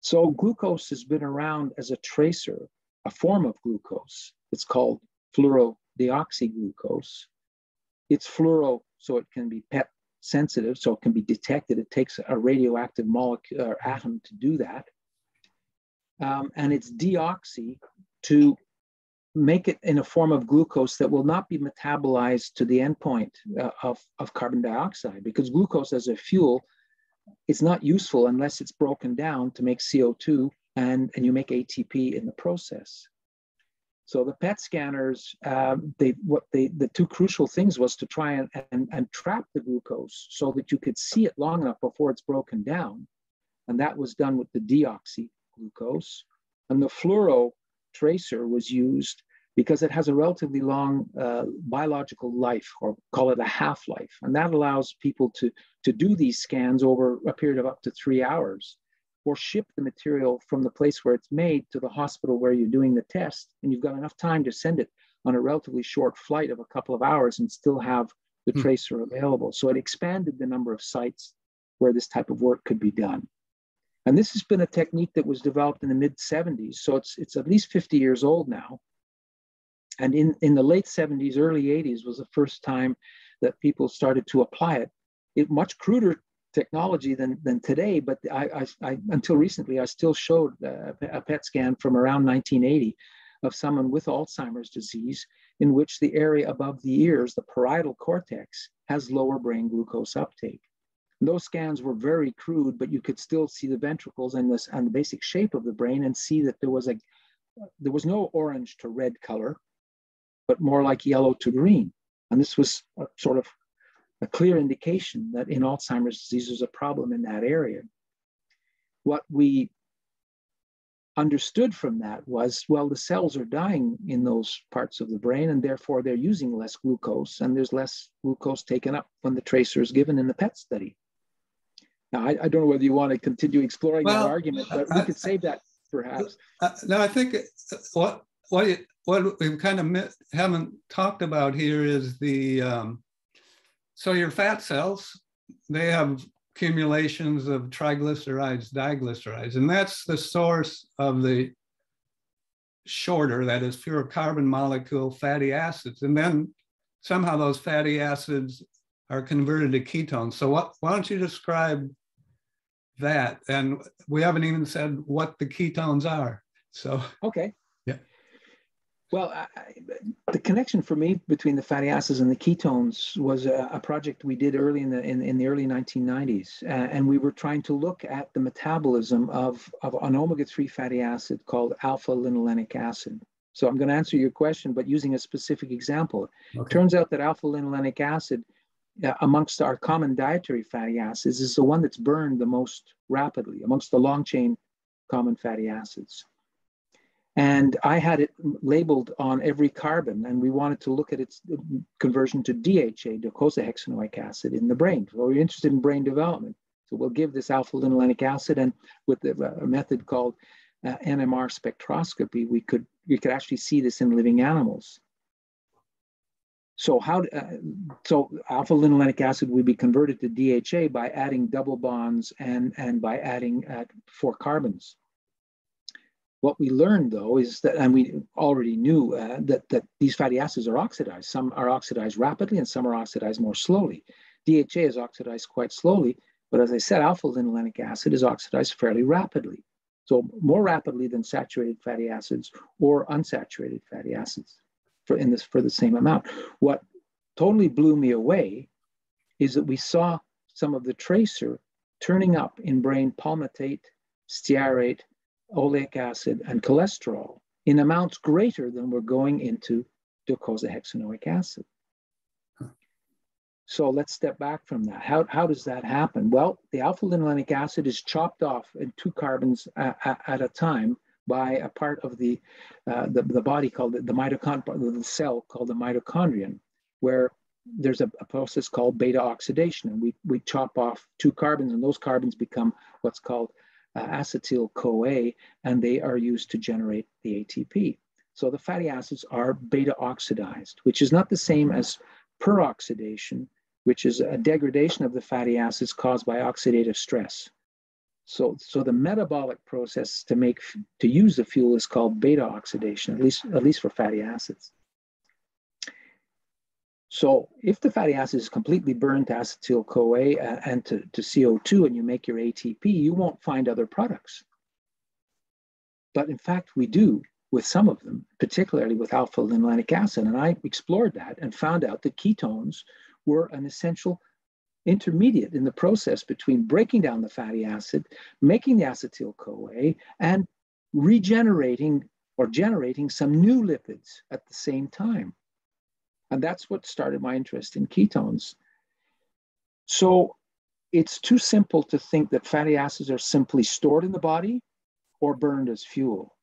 So glucose has been around as a tracer, a form of glucose. It's called fluorodeoxyglucose. It's fluoro, so it can be PET sensitive, so it can be detected. It takes a radioactive molecule or atom to do that. Um, and it's deoxy to make it in a form of glucose that will not be metabolized to the endpoint uh, of, of carbon dioxide because glucose as a fuel it's not useful unless it's broken down to make CO2 and, and you make ATP in the process. So the PET scanners, um, they what they the two crucial things was to try and, and, and trap the glucose so that you could see it long enough before it's broken down. And that was done with the deoxy glucose. And the fluoro tracer was used because it has a relatively long uh, biological life, or call it a half life. And that allows people to, to do these scans over a period of up to three hours, or ship the material from the place where it's made to the hospital where you're doing the test. And you've got enough time to send it on a relatively short flight of a couple of hours and still have the hmm. tracer available. So it expanded the number of sites where this type of work could be done. And this has been a technique that was developed in the mid 70s. So it's, it's at least 50 years old now and in, in the late 70s, early 80s was the first time that people started to apply it. It much cruder technology than, than today, but I, I, I until recently, I still showed a, a PET scan from around 1980 of someone with Alzheimer's disease in which the area above the ears, the parietal cortex, has lower brain glucose uptake. And those scans were very crude, but you could still see the ventricles and, this, and the basic shape of the brain and see that there was a there was no orange to red color but more like yellow to green. And this was a, sort of a clear indication that in Alzheimer's disease there's a problem in that area. What we understood from that was well, the cells are dying in those parts of the brain, and therefore they're using less glucose, and there's less glucose taken up when the tracer is given in the PET study. Now, I, I don't know whether you want to continue exploring well, that argument, but we could save that perhaps. Uh, no, I think what what what we kind of haven't talked about here is the um, so your fat cells they have accumulations of triglycerides, diglycerides, and that's the source of the shorter, that is fewer carbon molecule fatty acids. And then somehow those fatty acids are converted to ketones. So what, why don't you describe that. And we haven't even said what the ketones are. So, okay. Well, I, the connection for me between the fatty acids and the ketones was a, a project we did early in the in, in the early 1990s, uh, and we were trying to look at the metabolism of, of an omega-3 fatty acid called alpha-linolenic acid. So I'm going to answer your question, but using a specific example. Okay. Turns out that alpha-linolenic acid, uh, amongst our common dietary fatty acids, is the one that's burned the most rapidly amongst the long-chain common fatty acids. And I had it labeled on every carbon, and we wanted to look at its conversion to DHA, docosahexaenoic acid, in the brain. So we're interested in brain development. So we'll give this alpha linolenic acid, and with the, a method called uh, NMR spectroscopy, we could we could actually see this in living animals. So how uh, so alpha linolenic acid would be converted to DHA by adding double bonds and and by adding uh, four carbons. What we learned though is that, and we already knew uh, that, that these fatty acids are oxidized. Some are oxidized rapidly and some are oxidized more slowly. DHA is oxidized quite slowly, but as I said, alpha linolenic acid is oxidized fairly rapidly. So more rapidly than saturated fatty acids or unsaturated fatty acids for, in this, for the same amount. What totally blew me away is that we saw some of the tracer turning up in brain palmitate, stearate, oleic acid, and cholesterol in amounts greater than were going into docosahexaenoic acid. So let's step back from that. How, how does that happen? Well, the alpha linolenic acid is chopped off in two carbons at, a time by a part of the, uh, the, the, body called the, the mitochondrion, the cell called the mitochondrion, where there's a, a, process called beta oxidation. And we, we chop off two carbons, and those carbons become what's called Uh, acetyl CoA, and they are used to generate the ATP. So the fatty acids are beta oxidized, which is not the same mm-hmm. as peroxidation, which is a degradation of the fatty acids caused by oxidative stress. So, so the metabolic process to make to use the fuel is called beta oxidation, at least at least for fatty acids. So if the fatty acid is completely burned to acetyl CoA and to, to CO2 and you make your ATP, you won't find other products. But in fact, we do with some of them, particularly with alpha linolenic acid. And I explored that and found out that ketones were an essential intermediate in the process between breaking down the fatty acid, making the acetyl CoA, and regenerating or generating some new lipids at the same time. And that's what started my interest in ketones. So it's too simple to think that fatty acids are simply stored in the body or burned as fuel.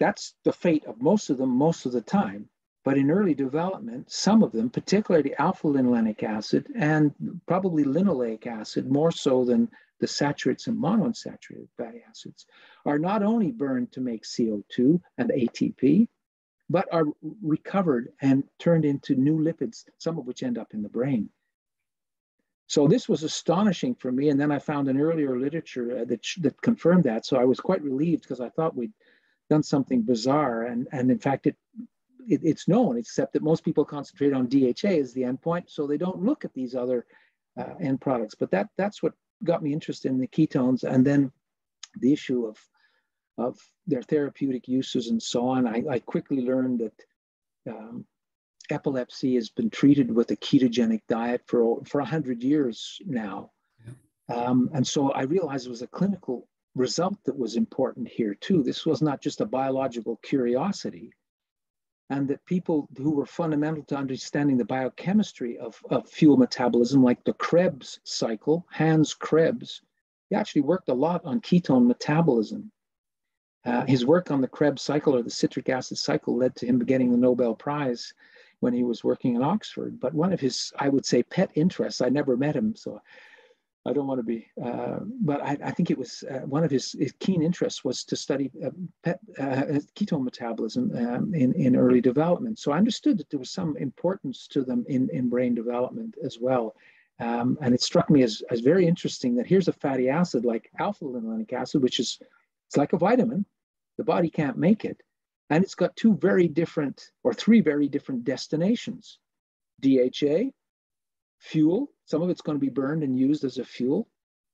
That's the fate of most of them most of the time. But in early development, some of them, particularly alpha linolenic acid and probably linoleic acid, more so than the saturates and monounsaturated fatty acids, are not only burned to make CO2 and ATP, but are recovered and turned into new lipids, some of which end up in the brain. So this was astonishing for me. And then I found an earlier literature uh, that, that confirmed that. So I was quite relieved because I thought we'd done something bizarre. And, and in fact, it, it, it's known, except that most people concentrate on DHA as the endpoint. So they don't look at these other uh, end products. But that, that's what got me interested in the ketones. And then the issue of of their therapeutic uses and so on. I, I quickly learned that um, epilepsy has been treated with a ketogenic diet for for hundred years now, yeah. um, and so I realized it was a clinical result that was important here too. This was not just a biological curiosity, and that people who were fundamental to understanding the biochemistry of, of fuel metabolism, like the Krebs cycle, Hans Krebs, he actually worked a lot on ketone metabolism. Uh, his work on the Krebs cycle or the citric acid cycle led to him getting the Nobel Prize when he was working in Oxford. But one of his, I would say, pet interests, I never met him, so I don't want to be, uh, but I, I, think it was uh, one of his, his, keen interests was to study uh, pet, uh, ketone metabolism um, in, in early development. So I understood that there was some importance to them in, in brain development as well. Um, and it struck me as, as very interesting that here's a fatty acid like alpha linolenic acid, which is it's like a vitamin. The body can't make it. And it's got two very different or three very different destinations DHA, fuel. Some of it's going to be burned and used as a fuel.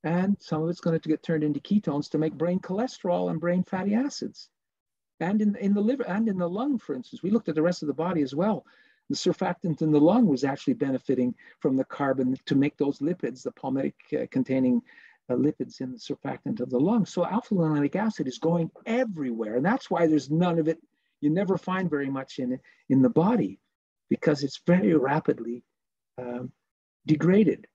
and some of it's going to get turned into ketones to make brain cholesterol and brain fatty acids. And in, in the liver and in the lung, for instance, we looked at the rest of the body as well. The surfactant in the lung was actually benefiting from the carbon to make those lipids, the palmitic uh, containing uh, lipids in the surfactant of the lung. So alpha linolenic acid is going everywhere. And that's why there's none of it, you never find very much in it in the body because it's very rapidly um, degraded.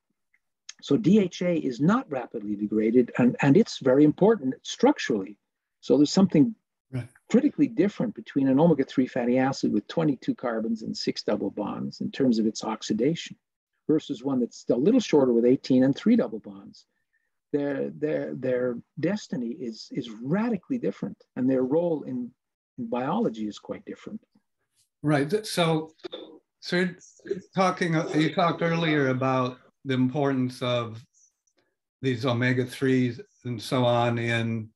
So DHA is not rapidly degraded, and, and it's very important structurally. So there's something right. critically different between an omega-3 fatty acid with 22 carbons and six double bonds in terms of its oxidation versus one that's a little shorter with 18 and three double bonds. Their, their, their destiny is, is radically different, and their role in, in biology is quite different. Right. So, so talking, you talked earlier about the importance of these omega 3s and so on in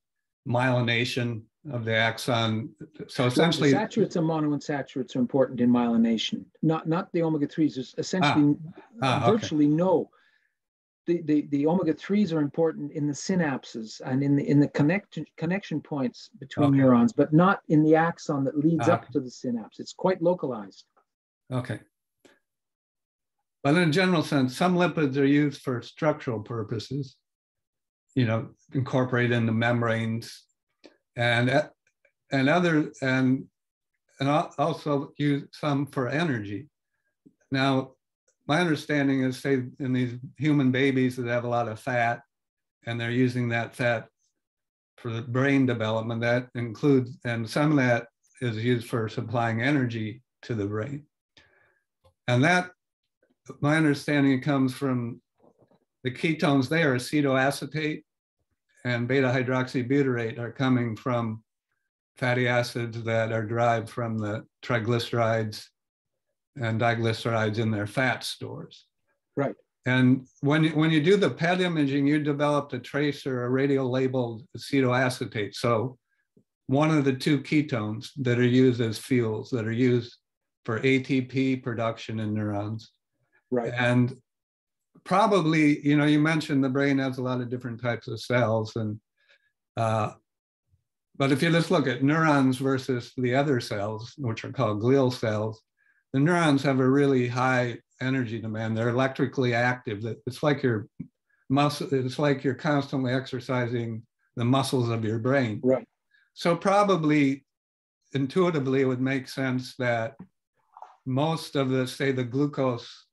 myelination of the axon. So essentially, well, saturates and monounsaturates are important in myelination. Not not the omega threes. Essentially, ah, ah, virtually okay. no. The, the, the omega threes are important in the synapses and in the in the connection connection points between okay. neurons, but not in the axon that leads ah, up to the synapse. It's quite localized. Okay. But in a general sense, some lipids are used for structural purposes, you know, incorporate into membranes and, and other, and, and also use some for energy. Now, my understanding is say in these human babies that have a lot of fat and they're using that fat for the brain development that includes and some of that is used for supplying energy to the brain. And that my understanding comes from the ketones. There, acetoacetate and beta hydroxybutyrate are coming from fatty acids that are derived from the triglycerides and diglycerides in their fat stores. Right. And when you, when you do the PET imaging, you developed a tracer, a radio labeled acetoacetate. So one of the two ketones that are used as fuels that are used for ATP production in neurons. Right. And probably, you know, you mentioned the brain has a lot of different types of cells. And, uh, but if you just look at neurons versus the other cells, which are called glial cells, the neurons have a really high energy demand. They're electrically active. It's like your muscle, it's like you're constantly exercising the muscles of your brain. Right. So probably intuitively it would make sense that most of the, say, the glucose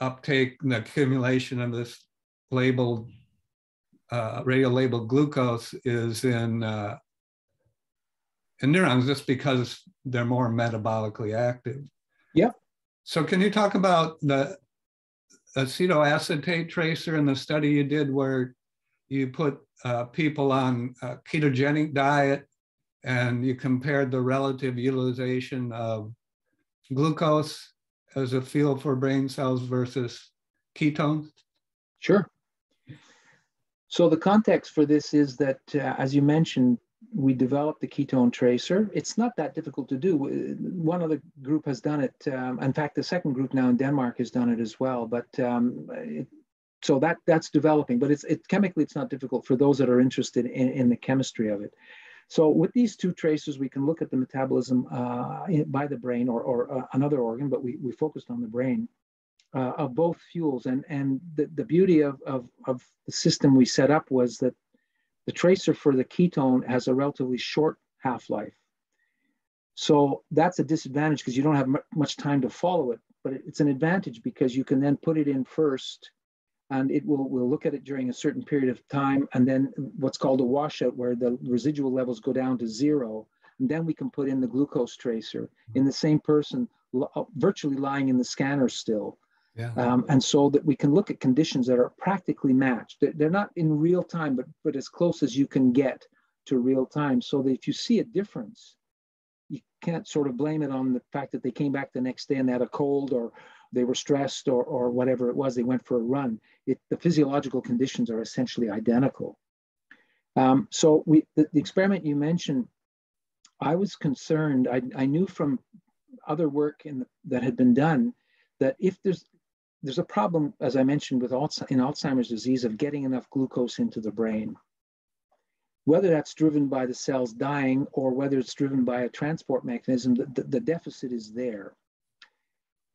uptake and accumulation of this labeled, uh, radio labeled glucose is in, uh, in neurons just because they're more metabolically active. Yeah. So can you talk about the acetoacetate tracer and the study you did where you put uh, people on a ketogenic diet and you compared the relative utilization of glucose as a fuel for brain cells versus ketones? Sure. So the context for this is that, uh, as you mentioned, we developed the ketone tracer. It's not that difficult to do. One other group has done it. Um, in fact, the second group now in Denmark has done it as well. But um, it, so that that's developing. But it's it chemically it's not difficult for those that are interested in, in the chemistry of it. So with these two tracers, we can look at the metabolism uh, by the brain or, or uh, another organ, but we, we focused on the brain uh, of both fuels. And, and the, the beauty of, of, of the system we set up was that the tracer for the ketone has a relatively short half-life. So that's a disadvantage because you don't have much time to follow it, but it's an advantage because you can then put it in first and it will will look at it during a certain period of time and then what's called a washout where the residual levels go down to zero and then we can put in the glucose tracer in the same person virtually lying in the scanner still yeah. Um, and so that we can look at conditions that are practically matched they're, not in real time but but as close as you can get to real time so that if you see a difference you can't sort of blame it on the fact that they came back the next day and they had a cold or they were stressed or, or whatever it was, they went for a run. It, the physiological conditions are essentially identical. Um, so we, the, the, experiment you mentioned, I was concerned, I, I knew from other work in the, that had been done that if there's there's a problem, as I mentioned, with in Alzheimer's disease of getting enough glucose into the brain. Whether that's driven by the cells dying or whether it's driven by a transport mechanism, the, the, deficit is there.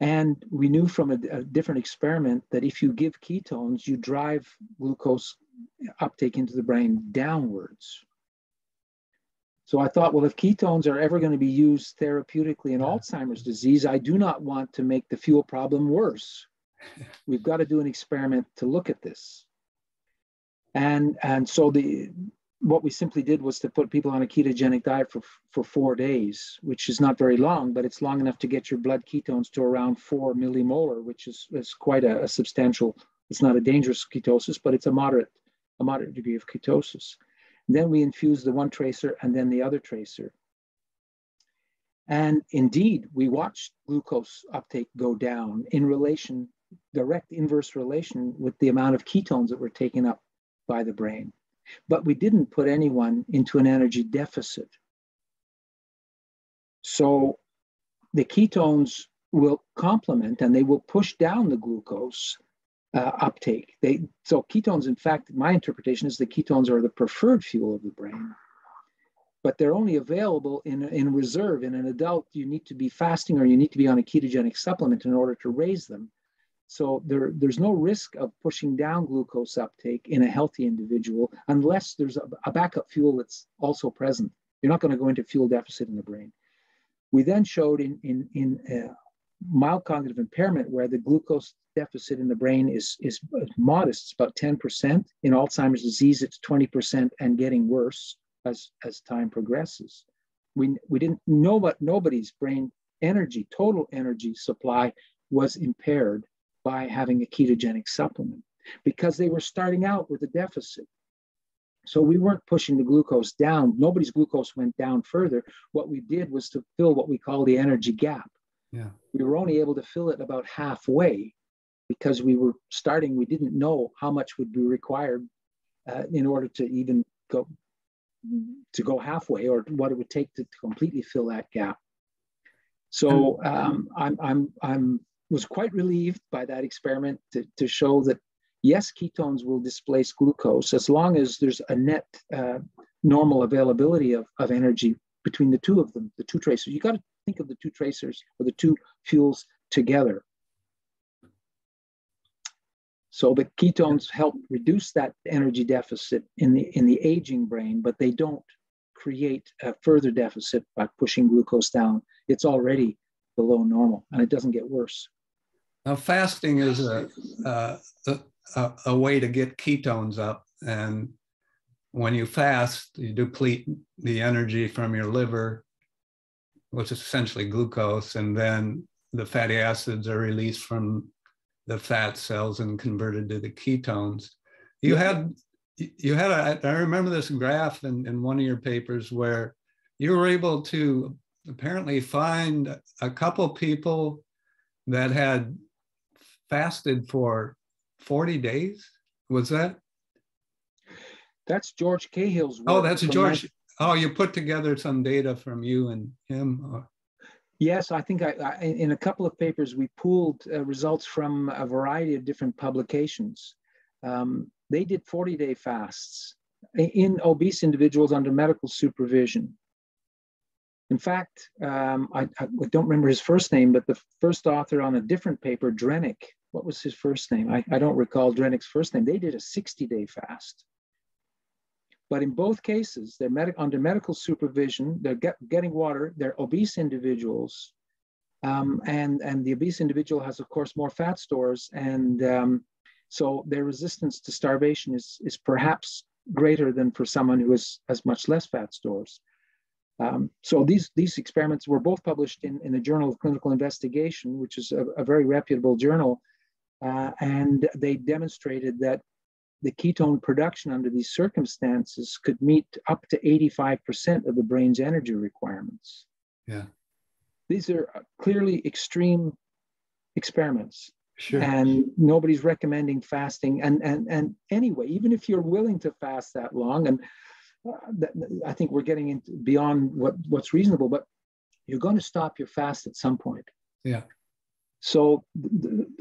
And we knew from a, a, different experiment that if you give ketones, you drive glucose uptake into the brain downwards. So I thought, well, if ketones are ever going to be used therapeutically in Alzheimer's disease, I do not want to make the fuel problem worse. We've got to do an experiment to look at this. And, and so the, what we simply did was to put people on a ketogenic diet for, for four days, which is not very long, but it's long enough to get your blood ketones to around four millimolar, which is, is quite a, a substantial, it's not a dangerous ketosis, but it's a moderate, a moderate degree of ketosis. Then we infused the one tracer and then the other tracer. And indeed, we watched glucose uptake go down in relation, direct inverse relation with the amount of ketones that were taken up by the brain. But we didn't put anyone into an energy deficit. So the ketones will complement and they will push down the glucose uh, uptake. They so ketones. In fact, my interpretation is the ketones are the preferred fuel of the brain, but they're only available in in reserve. In an adult, you need to be fasting or you need to be on a ketogenic supplement in order to raise them. So there, there's no risk of pushing down glucose uptake in a healthy individual unless there's a, a backup fuel that's also present. You're not going to go into fuel deficit in the brain. We then showed in in in uh, mild cognitive impairment where the glucose deficit in the brain is, is modest. It's about 10%. In Alzheimer's disease, it's 20% and getting worse as, as time progresses. We, we didn't know what nobody's brain energy, total energy supply was impaired by having a ketogenic supplement because they were starting out with a deficit. So we weren't pushing the glucose down. Nobody's glucose went down further. What we did was to fill what we call the energy gap. Yeah. We were only able to fill it about halfway because we were starting, we didn't know how much would be required uh, in order to even go to go halfway or what it would take to, to completely fill that gap. So um, I'm, I'm, I'm was quite relieved by that experiment to, to show that yes, ketones will displace glucose as long as there's a net uh, normal availability of, of energy between the two of them, the two tracers. You got to think of the two tracers or the two fuels together. So the ketones help reduce that energy deficit in the in the aging brain, but they don't create a further deficit by pushing glucose down. It's already below normal, and it doesn't get worse. Now, fasting is a a, a, a way to get ketones up, and when you fast, you deplete the energy from your liver which is essentially glucose, and then the fatty acids are released from the fat cells and converted to the ketones. You had you had a, I remember this graph in, in one of your papers where you were able to apparently find a couple people that had fasted for 40 days. Was that? That's George Cahill's Oh, that's George. Oh, you put together some data from you and him? Or? Yes, I think I, I, in a couple of papers we pooled uh, results from a variety of different publications. Um, they did 40 day fasts in obese individuals under medical supervision. In fact, um, I, I, don't remember his first name, but the first author on a different paper, Drenick, what was his first name? I, I don't recall Drenick's first name. They did a 60 day fast. But in both cases, they're med- under medical supervision, they're get, getting water, they're obese individuals. Um, and, and the obese individual has, of course, more fat stores. And um, so their resistance to starvation is, is perhaps greater than for someone who has, has much less fat stores. Um, so these, these experiments were both published in, in the Journal of Clinical Investigation, which is a, a very reputable journal. Uh, and they demonstrated that the ketone production under these circumstances could meet up to 85% of the brain's energy requirements. Yeah. These are clearly extreme experiments. Sure. And nobody's recommending fasting. And, and, and anyway, even if you're willing to fast that long, and uh, that, I think we're getting into beyond what, what's reasonable, but you're going to stop your fast at some point. Yeah. So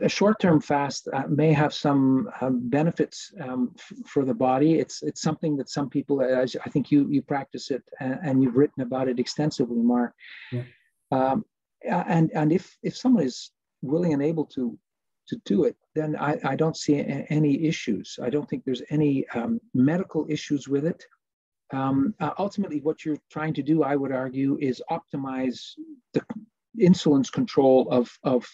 a short-term fast uh, may have some um, benefits um, for the body. It's it's something that some people, as I think you you practice it and, and you've written about it extensively, Mark. Yeah. Um, and and if if someone is willing and able to to do it, then I, I don't see any issues. I don't think there's any um, medical issues with it. Um, uh, ultimately, what you're trying to do, I would argue, is optimize the insulin's control of, of,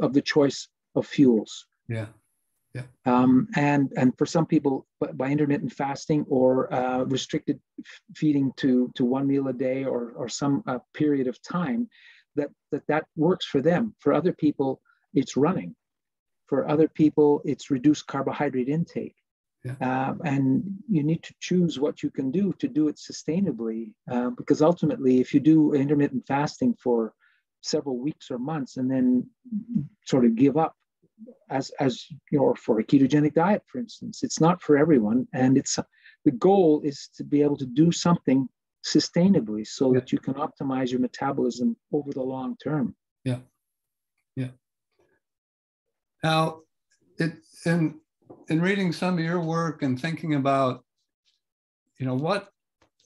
of the choice of fuels. Yeah. Yeah. Um, and and for some people, by intermittent fasting or uh, restricted feeding to to one meal a day or or some uh, period of time, that that that works for them. For other people, it's running. For other people, it's reduced carbohydrate intake. Yeah. Uh, and you need to choose what you can do to do it sustainably, uh, because ultimately, if you do intermittent fasting for several weeks or months and then sort of give up as as you know for a ketogenic diet for instance. It's not for everyone and it's the goal is to be able to do something sustainably so yeah. that you can optimize your metabolism over the long term. Yeah. Yeah. Now it in in reading some of your work and thinking about you know what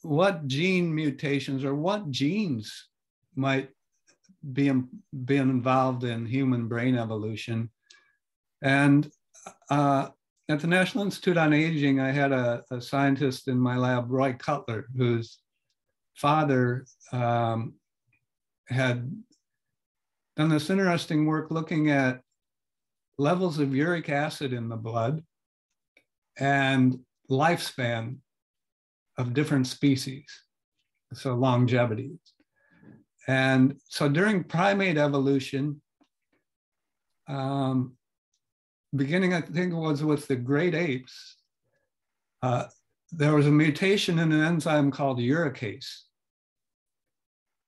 what gene mutations or what genes might being being involved in human brain evolution. And uh, at the National Institute on Aging, I had a, a, scientist in my lab, Roy Cutler, whose father um, had done this interesting work looking at levels of uric acid in the blood and lifespan of different species, so longevity. And so during primate evolution, um, beginning, I think it was with the great apes, uh, there was a mutation in an enzyme called uricase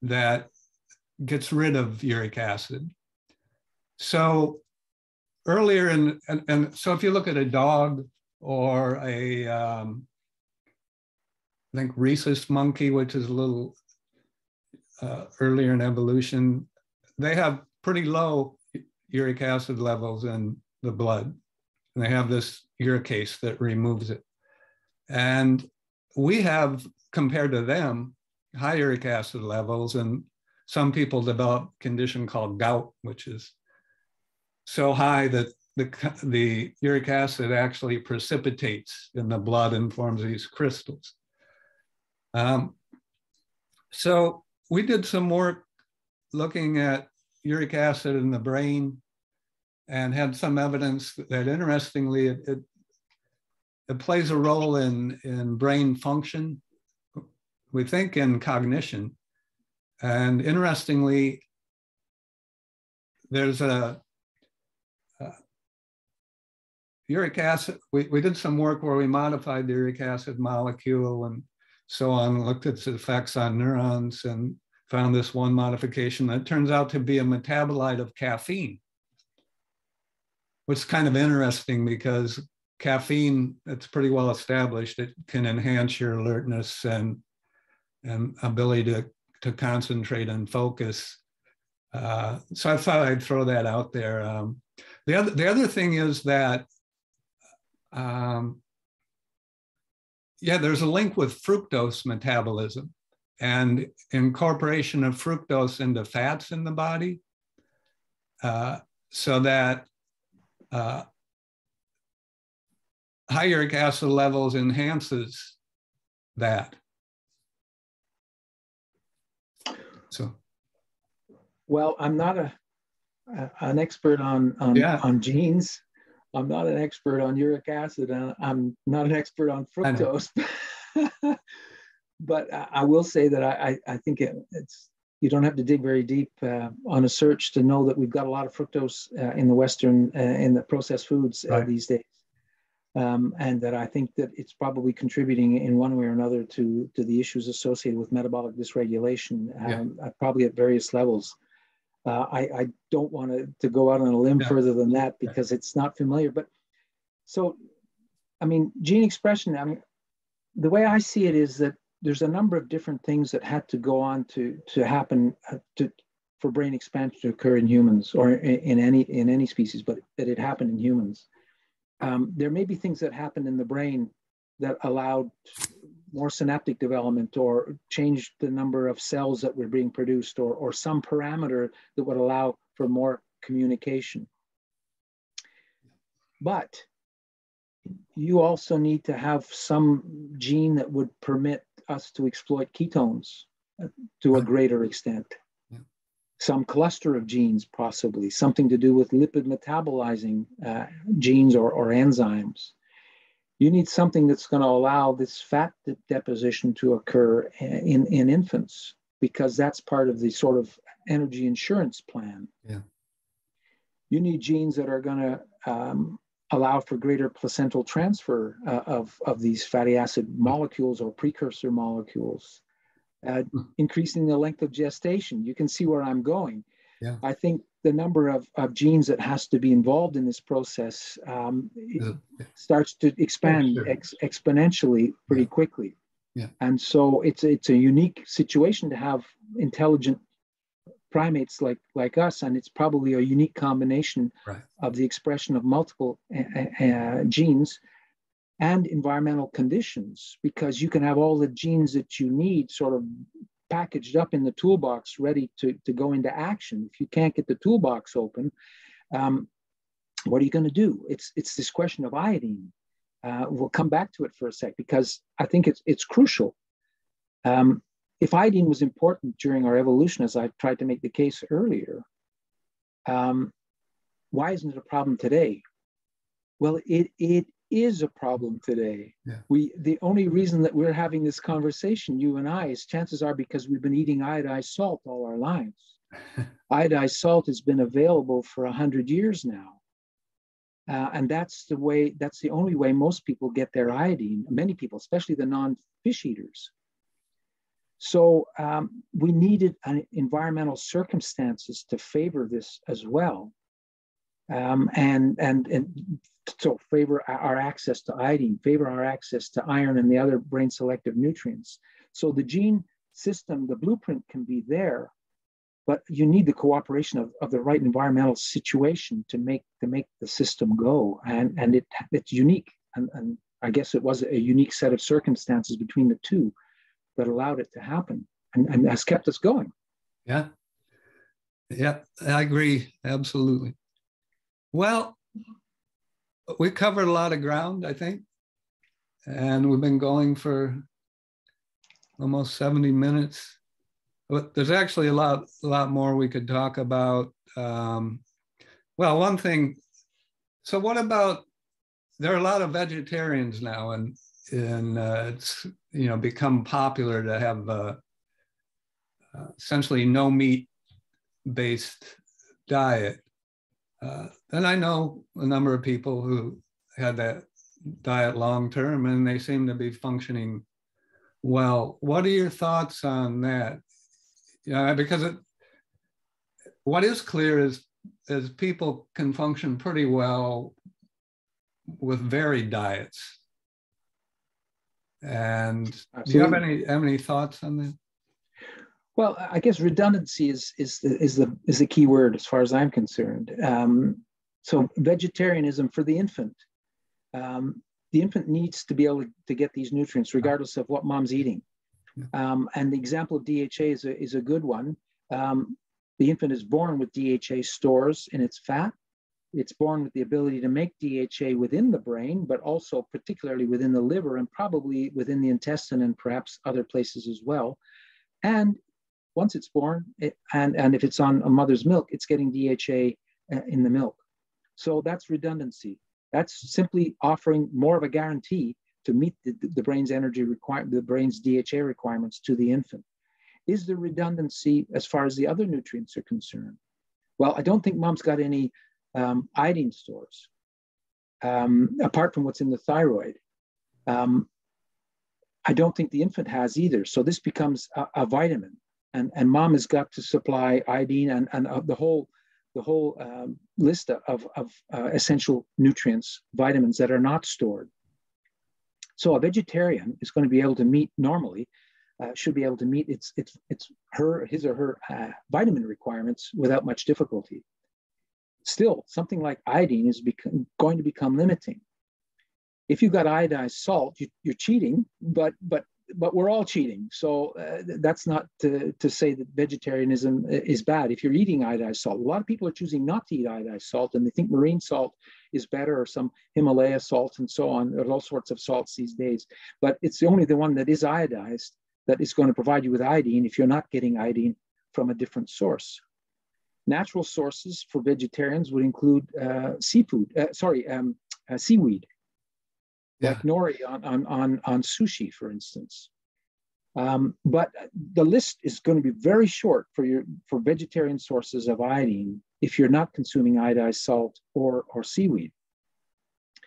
that gets rid of uric acid. So earlier in, and, and so if you look at a dog or a, um, I think rhesus monkey, which is a little uh, earlier in evolution, they have pretty low uric acid levels in the blood. And they have this uricase that removes it. And we have, compared to them, high uric acid levels. And some people develop a condition called gout, which is so high that the, the uric acid actually precipitates in the blood and forms these crystals. Um, so we did some work looking at uric acid in the brain and had some evidence that interestingly it, it, it, plays a role in, in brain function, we think in cognition. And interestingly, there's a, a uric acid, we, we did some work where we modified the uric acid molecule and so on, looked at the effects on neurons and found this one modification that turns out to be a metabolite of caffeine, which is kind of interesting because caffeine, it's pretty well established, it can enhance your alertness and, and ability to, to concentrate and focus. Uh, so I thought I'd throw that out there. Um, the other the other thing is that um, yeah, there's a link with fructose metabolism and incorporation of fructose into fats in the body uh, so that uh, high uric acid levels enhances that. So. Well, I'm not a, an expert on on, yeah. on genes, I'm not an expert on uric acid, and I'm not an expert on fructose. but I will say that I, I think it, it's you don't have to dig very deep uh, on a search to know that we've got a lot of fructose uh, in the Western uh, in the processed foods uh, right. these days, um, and that I think that it's probably contributing in one way or another to to the issues associated with metabolic dysregulation, um, yeah. probably at various levels. Uh, I, I, don't want to, to go out on a limb yeah. further than that because it's not familiar. But so, I mean, gene expression, I mean, the way I see it is that there's a number of different things that had to go on to, to happen uh, to, for brain expansion to occur in humans or in any in any species, but that it happened in humans. Um, there may be things that happened in the brain that allowed more synaptic development or change the number of cells that were being produced or, or some parameter that would allow for more communication. But you also need to have some gene that would permit us to exploit ketones to a greater extent. Yeah. Some cluster of genes, possibly, something to do with lipid metabolizing uh, genes or, or enzymes. You need something that's going to allow this fat de deposition to occur in, in infants because that's part of the sort of energy insurance plan. Yeah. You need genes that are going to um, allow for greater placental transfer uh, of, of these fatty acid molecules or precursor molecules, uh, hmm. increasing the length of gestation. You can see where I'm going. Yeah. I think the number of, of genes that has to be involved in this process um, yeah. starts to expand sure. ex exponentially pretty yeah. quickly. Yeah. And so it's it's a unique situation to have intelligent primates like like us, and it's probably a unique combination right. of the expression of multiple uh, uh, genes and environmental conditions, because you can have all the genes that you need sort of packaged up in the toolbox, ready to, to go into action. If you can't get the toolbox open, um, what are you going to do? It's it's this question of iodine. Uh, we'll come back to it for a sec because I think it's it's crucial. Um, if iodine was important during our evolution, as I tried to make the case earlier, um, why isn't it a problem today? Well, it, it is a problem today. Yeah. We the only reason that we're having this conversation, you and I, is chances are because we've been eating iodized salt all our lives. iodized salt has been available for a hundred years now. Uh, and that's the way, that's the only way most people get their iodine, many people, especially the non-fish eaters. So um, we needed an environmental circumstances to favor this as well. Um, and, and, and so favor our access to iodine, favor our access to iron and the other brain selective nutrients. So the gene system, the blueprint can be there, but you need the cooperation of, of the right environmental situation to make to make the system go. And, and it, it's unique. And, and I guess it was a unique set of circumstances between the two that allowed it to happen and, and has kept us going. Yeah. Yeah, I agree. Absolutely. Well, we covered a lot of ground, I think. And we've been going for almost 70 minutes. But there's actually a lot, a lot more we could talk about. Um, well, one thing. So, what about? There are a lot of vegetarians now, and and uh, it's you know become popular to have uh, uh, essentially no meat based diet. And I know a number of people who had that diet long term, and they seem to be functioning well. What are your thoughts on that? Yeah, because it, what is clear is is people can function pretty well with varied diets and Absolutely. do you have any have any thoughts on that? Well, I guess redundancy is is the, is the is the key word as far as I'm concerned. Um, so vegetarianism for the infant, um, the infant needs to be able to get these nutrients regardless of what mom's eating. Um, and the example of DHA is a, is a good one. Um, the infant is born with DHA stores in its fat it's born with the ability to make DHA within the brain, but also particularly within the liver and probably within the intestine and perhaps other places as well. And once it's born, it, and, and if it's on a mother's milk, it's getting DHA uh, in the milk. So that's redundancy. That's simply offering more of a guarantee to meet the, the brain's energy requirement, the brain's DHA requirements to the infant. Is there redundancy as far as the other nutrients are concerned? Well, I don't think mom's got any um, iodine stores, um, apart from what's in the thyroid. Um, I don't think the infant has either. So this becomes a, a vitamin, and, and mom has got to supply iodine and, and uh, the whole the whole um, list of, of uh, essential nutrients, vitamins that are not stored. So a vegetarian is going to be able to meet normally uh, should be able to meet its its its her his or her uh, vitamin requirements without much difficulty. Still, something like iodine is become, going to become limiting. If you've got iodized salt, you, you're cheating, but but but we're all cheating. So uh, that's not to, to say that vegetarianism is bad. If you're eating iodized salt, a lot of people are choosing not to eat iodized salt and they think marine salt is better or some Himalaya salt and so on. There's all sorts of salts these days, but it's the only the one that is iodized that is going to provide you with iodine if you're not getting iodine from a different source. Natural sources for vegetarians would include uh, seafood, uh, sorry, um, uh, seaweed yeah. like nori on, on, on, on sushi, for instance. Um, but the list is going to be very short for your for vegetarian sources of iodine if you're not consuming iodized salt or or seaweed.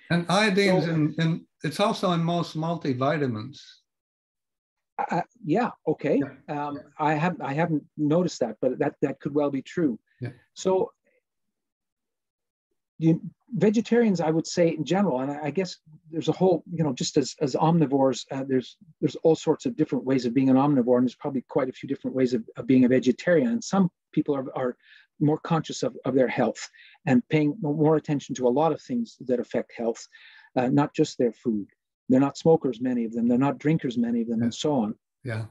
And iodine so, in, in it's also in most multivitamins. Uh, yeah. Okay. Yeah. Um, I have I haven't noticed that, but that that could well be true. Yeah. So you, vegetarians, I would say in general, and I, guess there's a whole, you know, just as, as omnivores, uh, there's there's all sorts of different ways of being an omnivore, and there's probably quite a few different ways of, of being a vegetarian. And some people are, are more conscious of, of their health and paying more attention to a lot of things that affect health, uh, not just their food. They're not smokers, many of them. They're not drinkers, many of them, yeah. and so on. Yeah.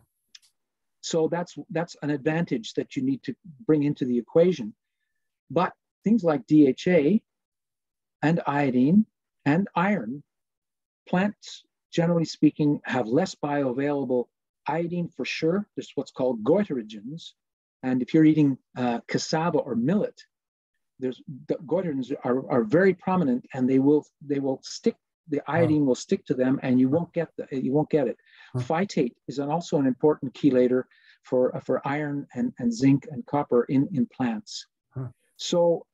So that's that's an advantage that you need to bring into the equation. But things like DHA and iodine and iron, plants, generally speaking, have less bioavailable iodine for sure. There's what's called goitrogens. And if you're eating uh, cassava or millet, there's the goitrogens are, are very prominent and they will they will stick the iodine will stick to them and you won't get the, you won't get it. Phytate is an, also an important chelator for for iron and, and zinc and copper in in plants. Huh. So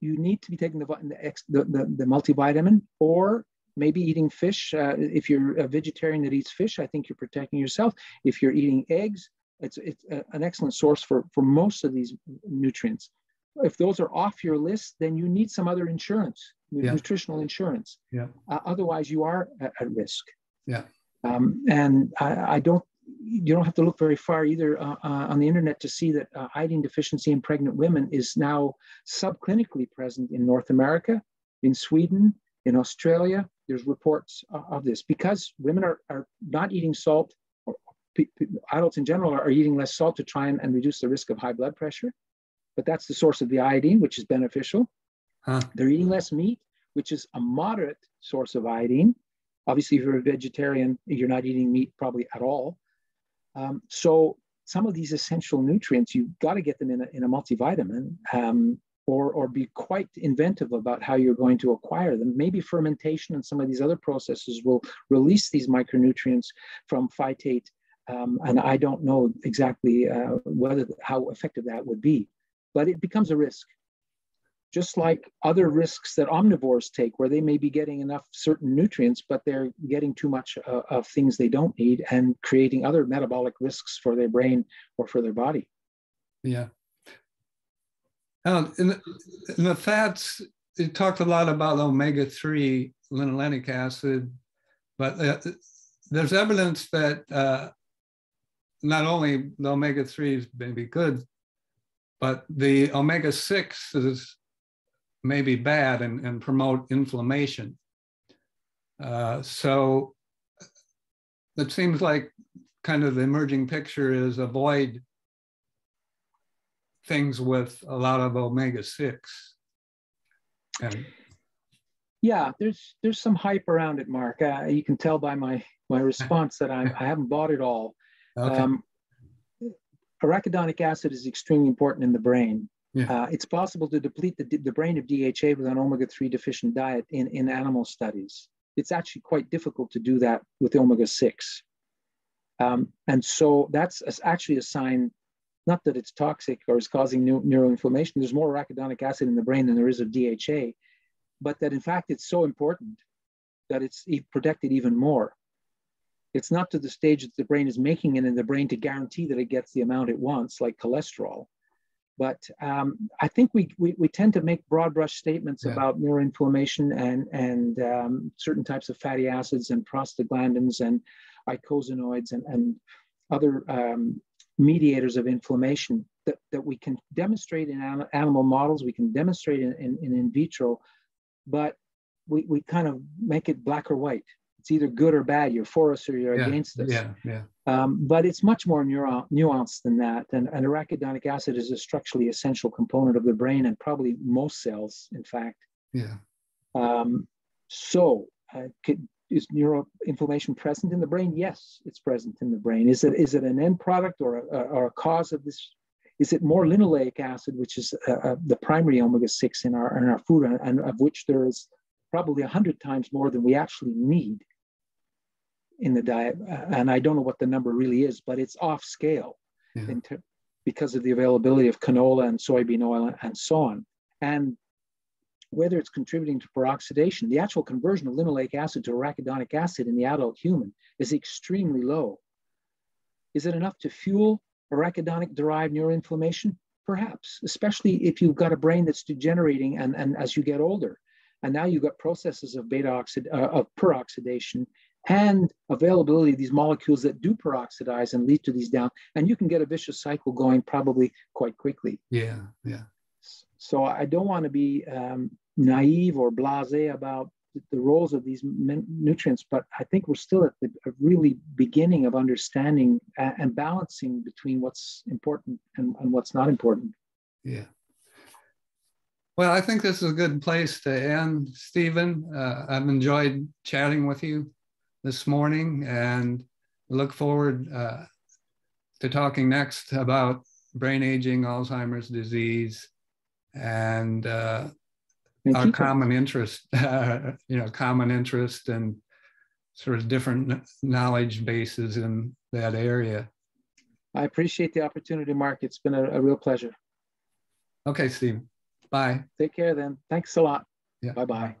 you need to be taking the, the, the, the multivitamin or maybe eating fish. Uh, if you're a vegetarian that eats fish, I think you're protecting yourself. If you're eating eggs, it's, it's a, an excellent source for, for most of these nutrients. If those are off your list, then you need some other insurance, yeah. nutritional insurance. Yeah. Uh, otherwise, you are at, at risk. Yeah. Um, and I, I, don't you don't have to look very far either uh, uh, on the internet to see that uh, iodine deficiency in pregnant women is now subclinically present in North America, in Sweden, in Australia. There's reports of this because women are, are not eating salt, or adults in general are, are eating less salt to try and, and, reduce the risk of high blood pressure. But that's the source of the iodine, which is beneficial. Huh. They're eating less meat, which is a moderate source of iodine. Obviously, if you're a vegetarian, you're not eating meat probably at all. Um, so some of these essential nutrients, you've got to get them in a, in a multivitamin um, or, or be quite inventive about how you're going to acquire them. Maybe fermentation and some of these other processes will release these micronutrients from phytate. Um, and I don't know exactly uh, whether how effective that would be, but it becomes a risk just like other risks that omnivores take, where they may be getting enough certain nutrients, but they're getting too much uh, of things they don't need and creating other metabolic risks for their brain or for their body. Yeah. Um, in, the, in the fats, you talked a lot about omega 3 linolenic acid, but uh, there's evidence that uh, not only the omega 3s may be good, but the omega 6 is may be bad and, and promote inflammation. Uh, so it seems like kind of the emerging picture is avoid things with a lot of omega-6. And yeah, there's there's some hype around it, Mark. Uh, you can tell by my my response that I, I haven't bought it all. Okay. Um, arachidonic acid is extremely important in the brain. Yeah. Uh, it's possible to deplete the, the brain of DHA with an omega-3 deficient diet in, in animal studies. It's actually quite difficult to do that with omega-6. Um, and so that's actually a sign, not that it's toxic or is causing new, neuroinflammation. There's more arachidonic acid in the brain than there is of DHA, but that in fact it's so important that it's protected even more. It's not to the stage that the brain is making it in the brain to guarantee that it gets the amount it wants, like cholesterol. But um, I think we, we, we, tend to make broad brush statements yeah. about neuroinflammation and, and um, certain types of fatty acids and prostaglandins and eicosanoids and, and other um, mediators of inflammation that, that we can demonstrate in animal models, we can demonstrate in, in, in, vitro, but we, we kind of make it black or white. It's either good or bad. You're for us or you're yeah, against us. Yeah, yeah. Um, but it's much more nuanced than that. And, and arachidonic acid is a structurally essential component of the brain and probably most cells, in fact. Yeah. Um, so, uh, could, is neuroinflammation present in the brain? Yes, it's present in the brain. Is it is it an end product or a, or a cause of this? Is it more linoleic acid, which is uh, uh, the primary omega six in our in our food, and, and of which there is probably a hundred times more than we actually need in the diet? Uh, and I don't know what the number really is, but it's off scale yeah. ter- because of the availability of canola and soybean oil and so on. And whether it's contributing to peroxidation, the actual conversion of linoleic acid to arachidonic acid in the adult human is extremely low. Is it enough to fuel arachidonic derived neuroinflammation? Perhaps, especially if you've got a brain that's degenerating and, and as you get older. And now you've got processes of beta oxid, uh, of peroxidation and availability of these molecules that do peroxidize and lead to these down. And you can get a vicious cycle going probably quite quickly. Yeah, yeah. So I don't want to be um, naive or blasé about the roles of these nutrients, but I think we're still at the really beginning of understanding and balancing between what's important and, and what's not important. Yeah. Well, I think this is a good place to end, Stephen. Uh, I've enjoyed chatting with you this morning and look forward uh, to talking next about brain aging, Alzheimer's disease, and uh, our common interest, uh, you know, common interest and sort of different knowledge bases in that area. I appreciate the opportunity, Mark. It's been a, a real pleasure. Okay, Steve. Bye. Take care then. Thanks a lot. Yeah. Bye bye.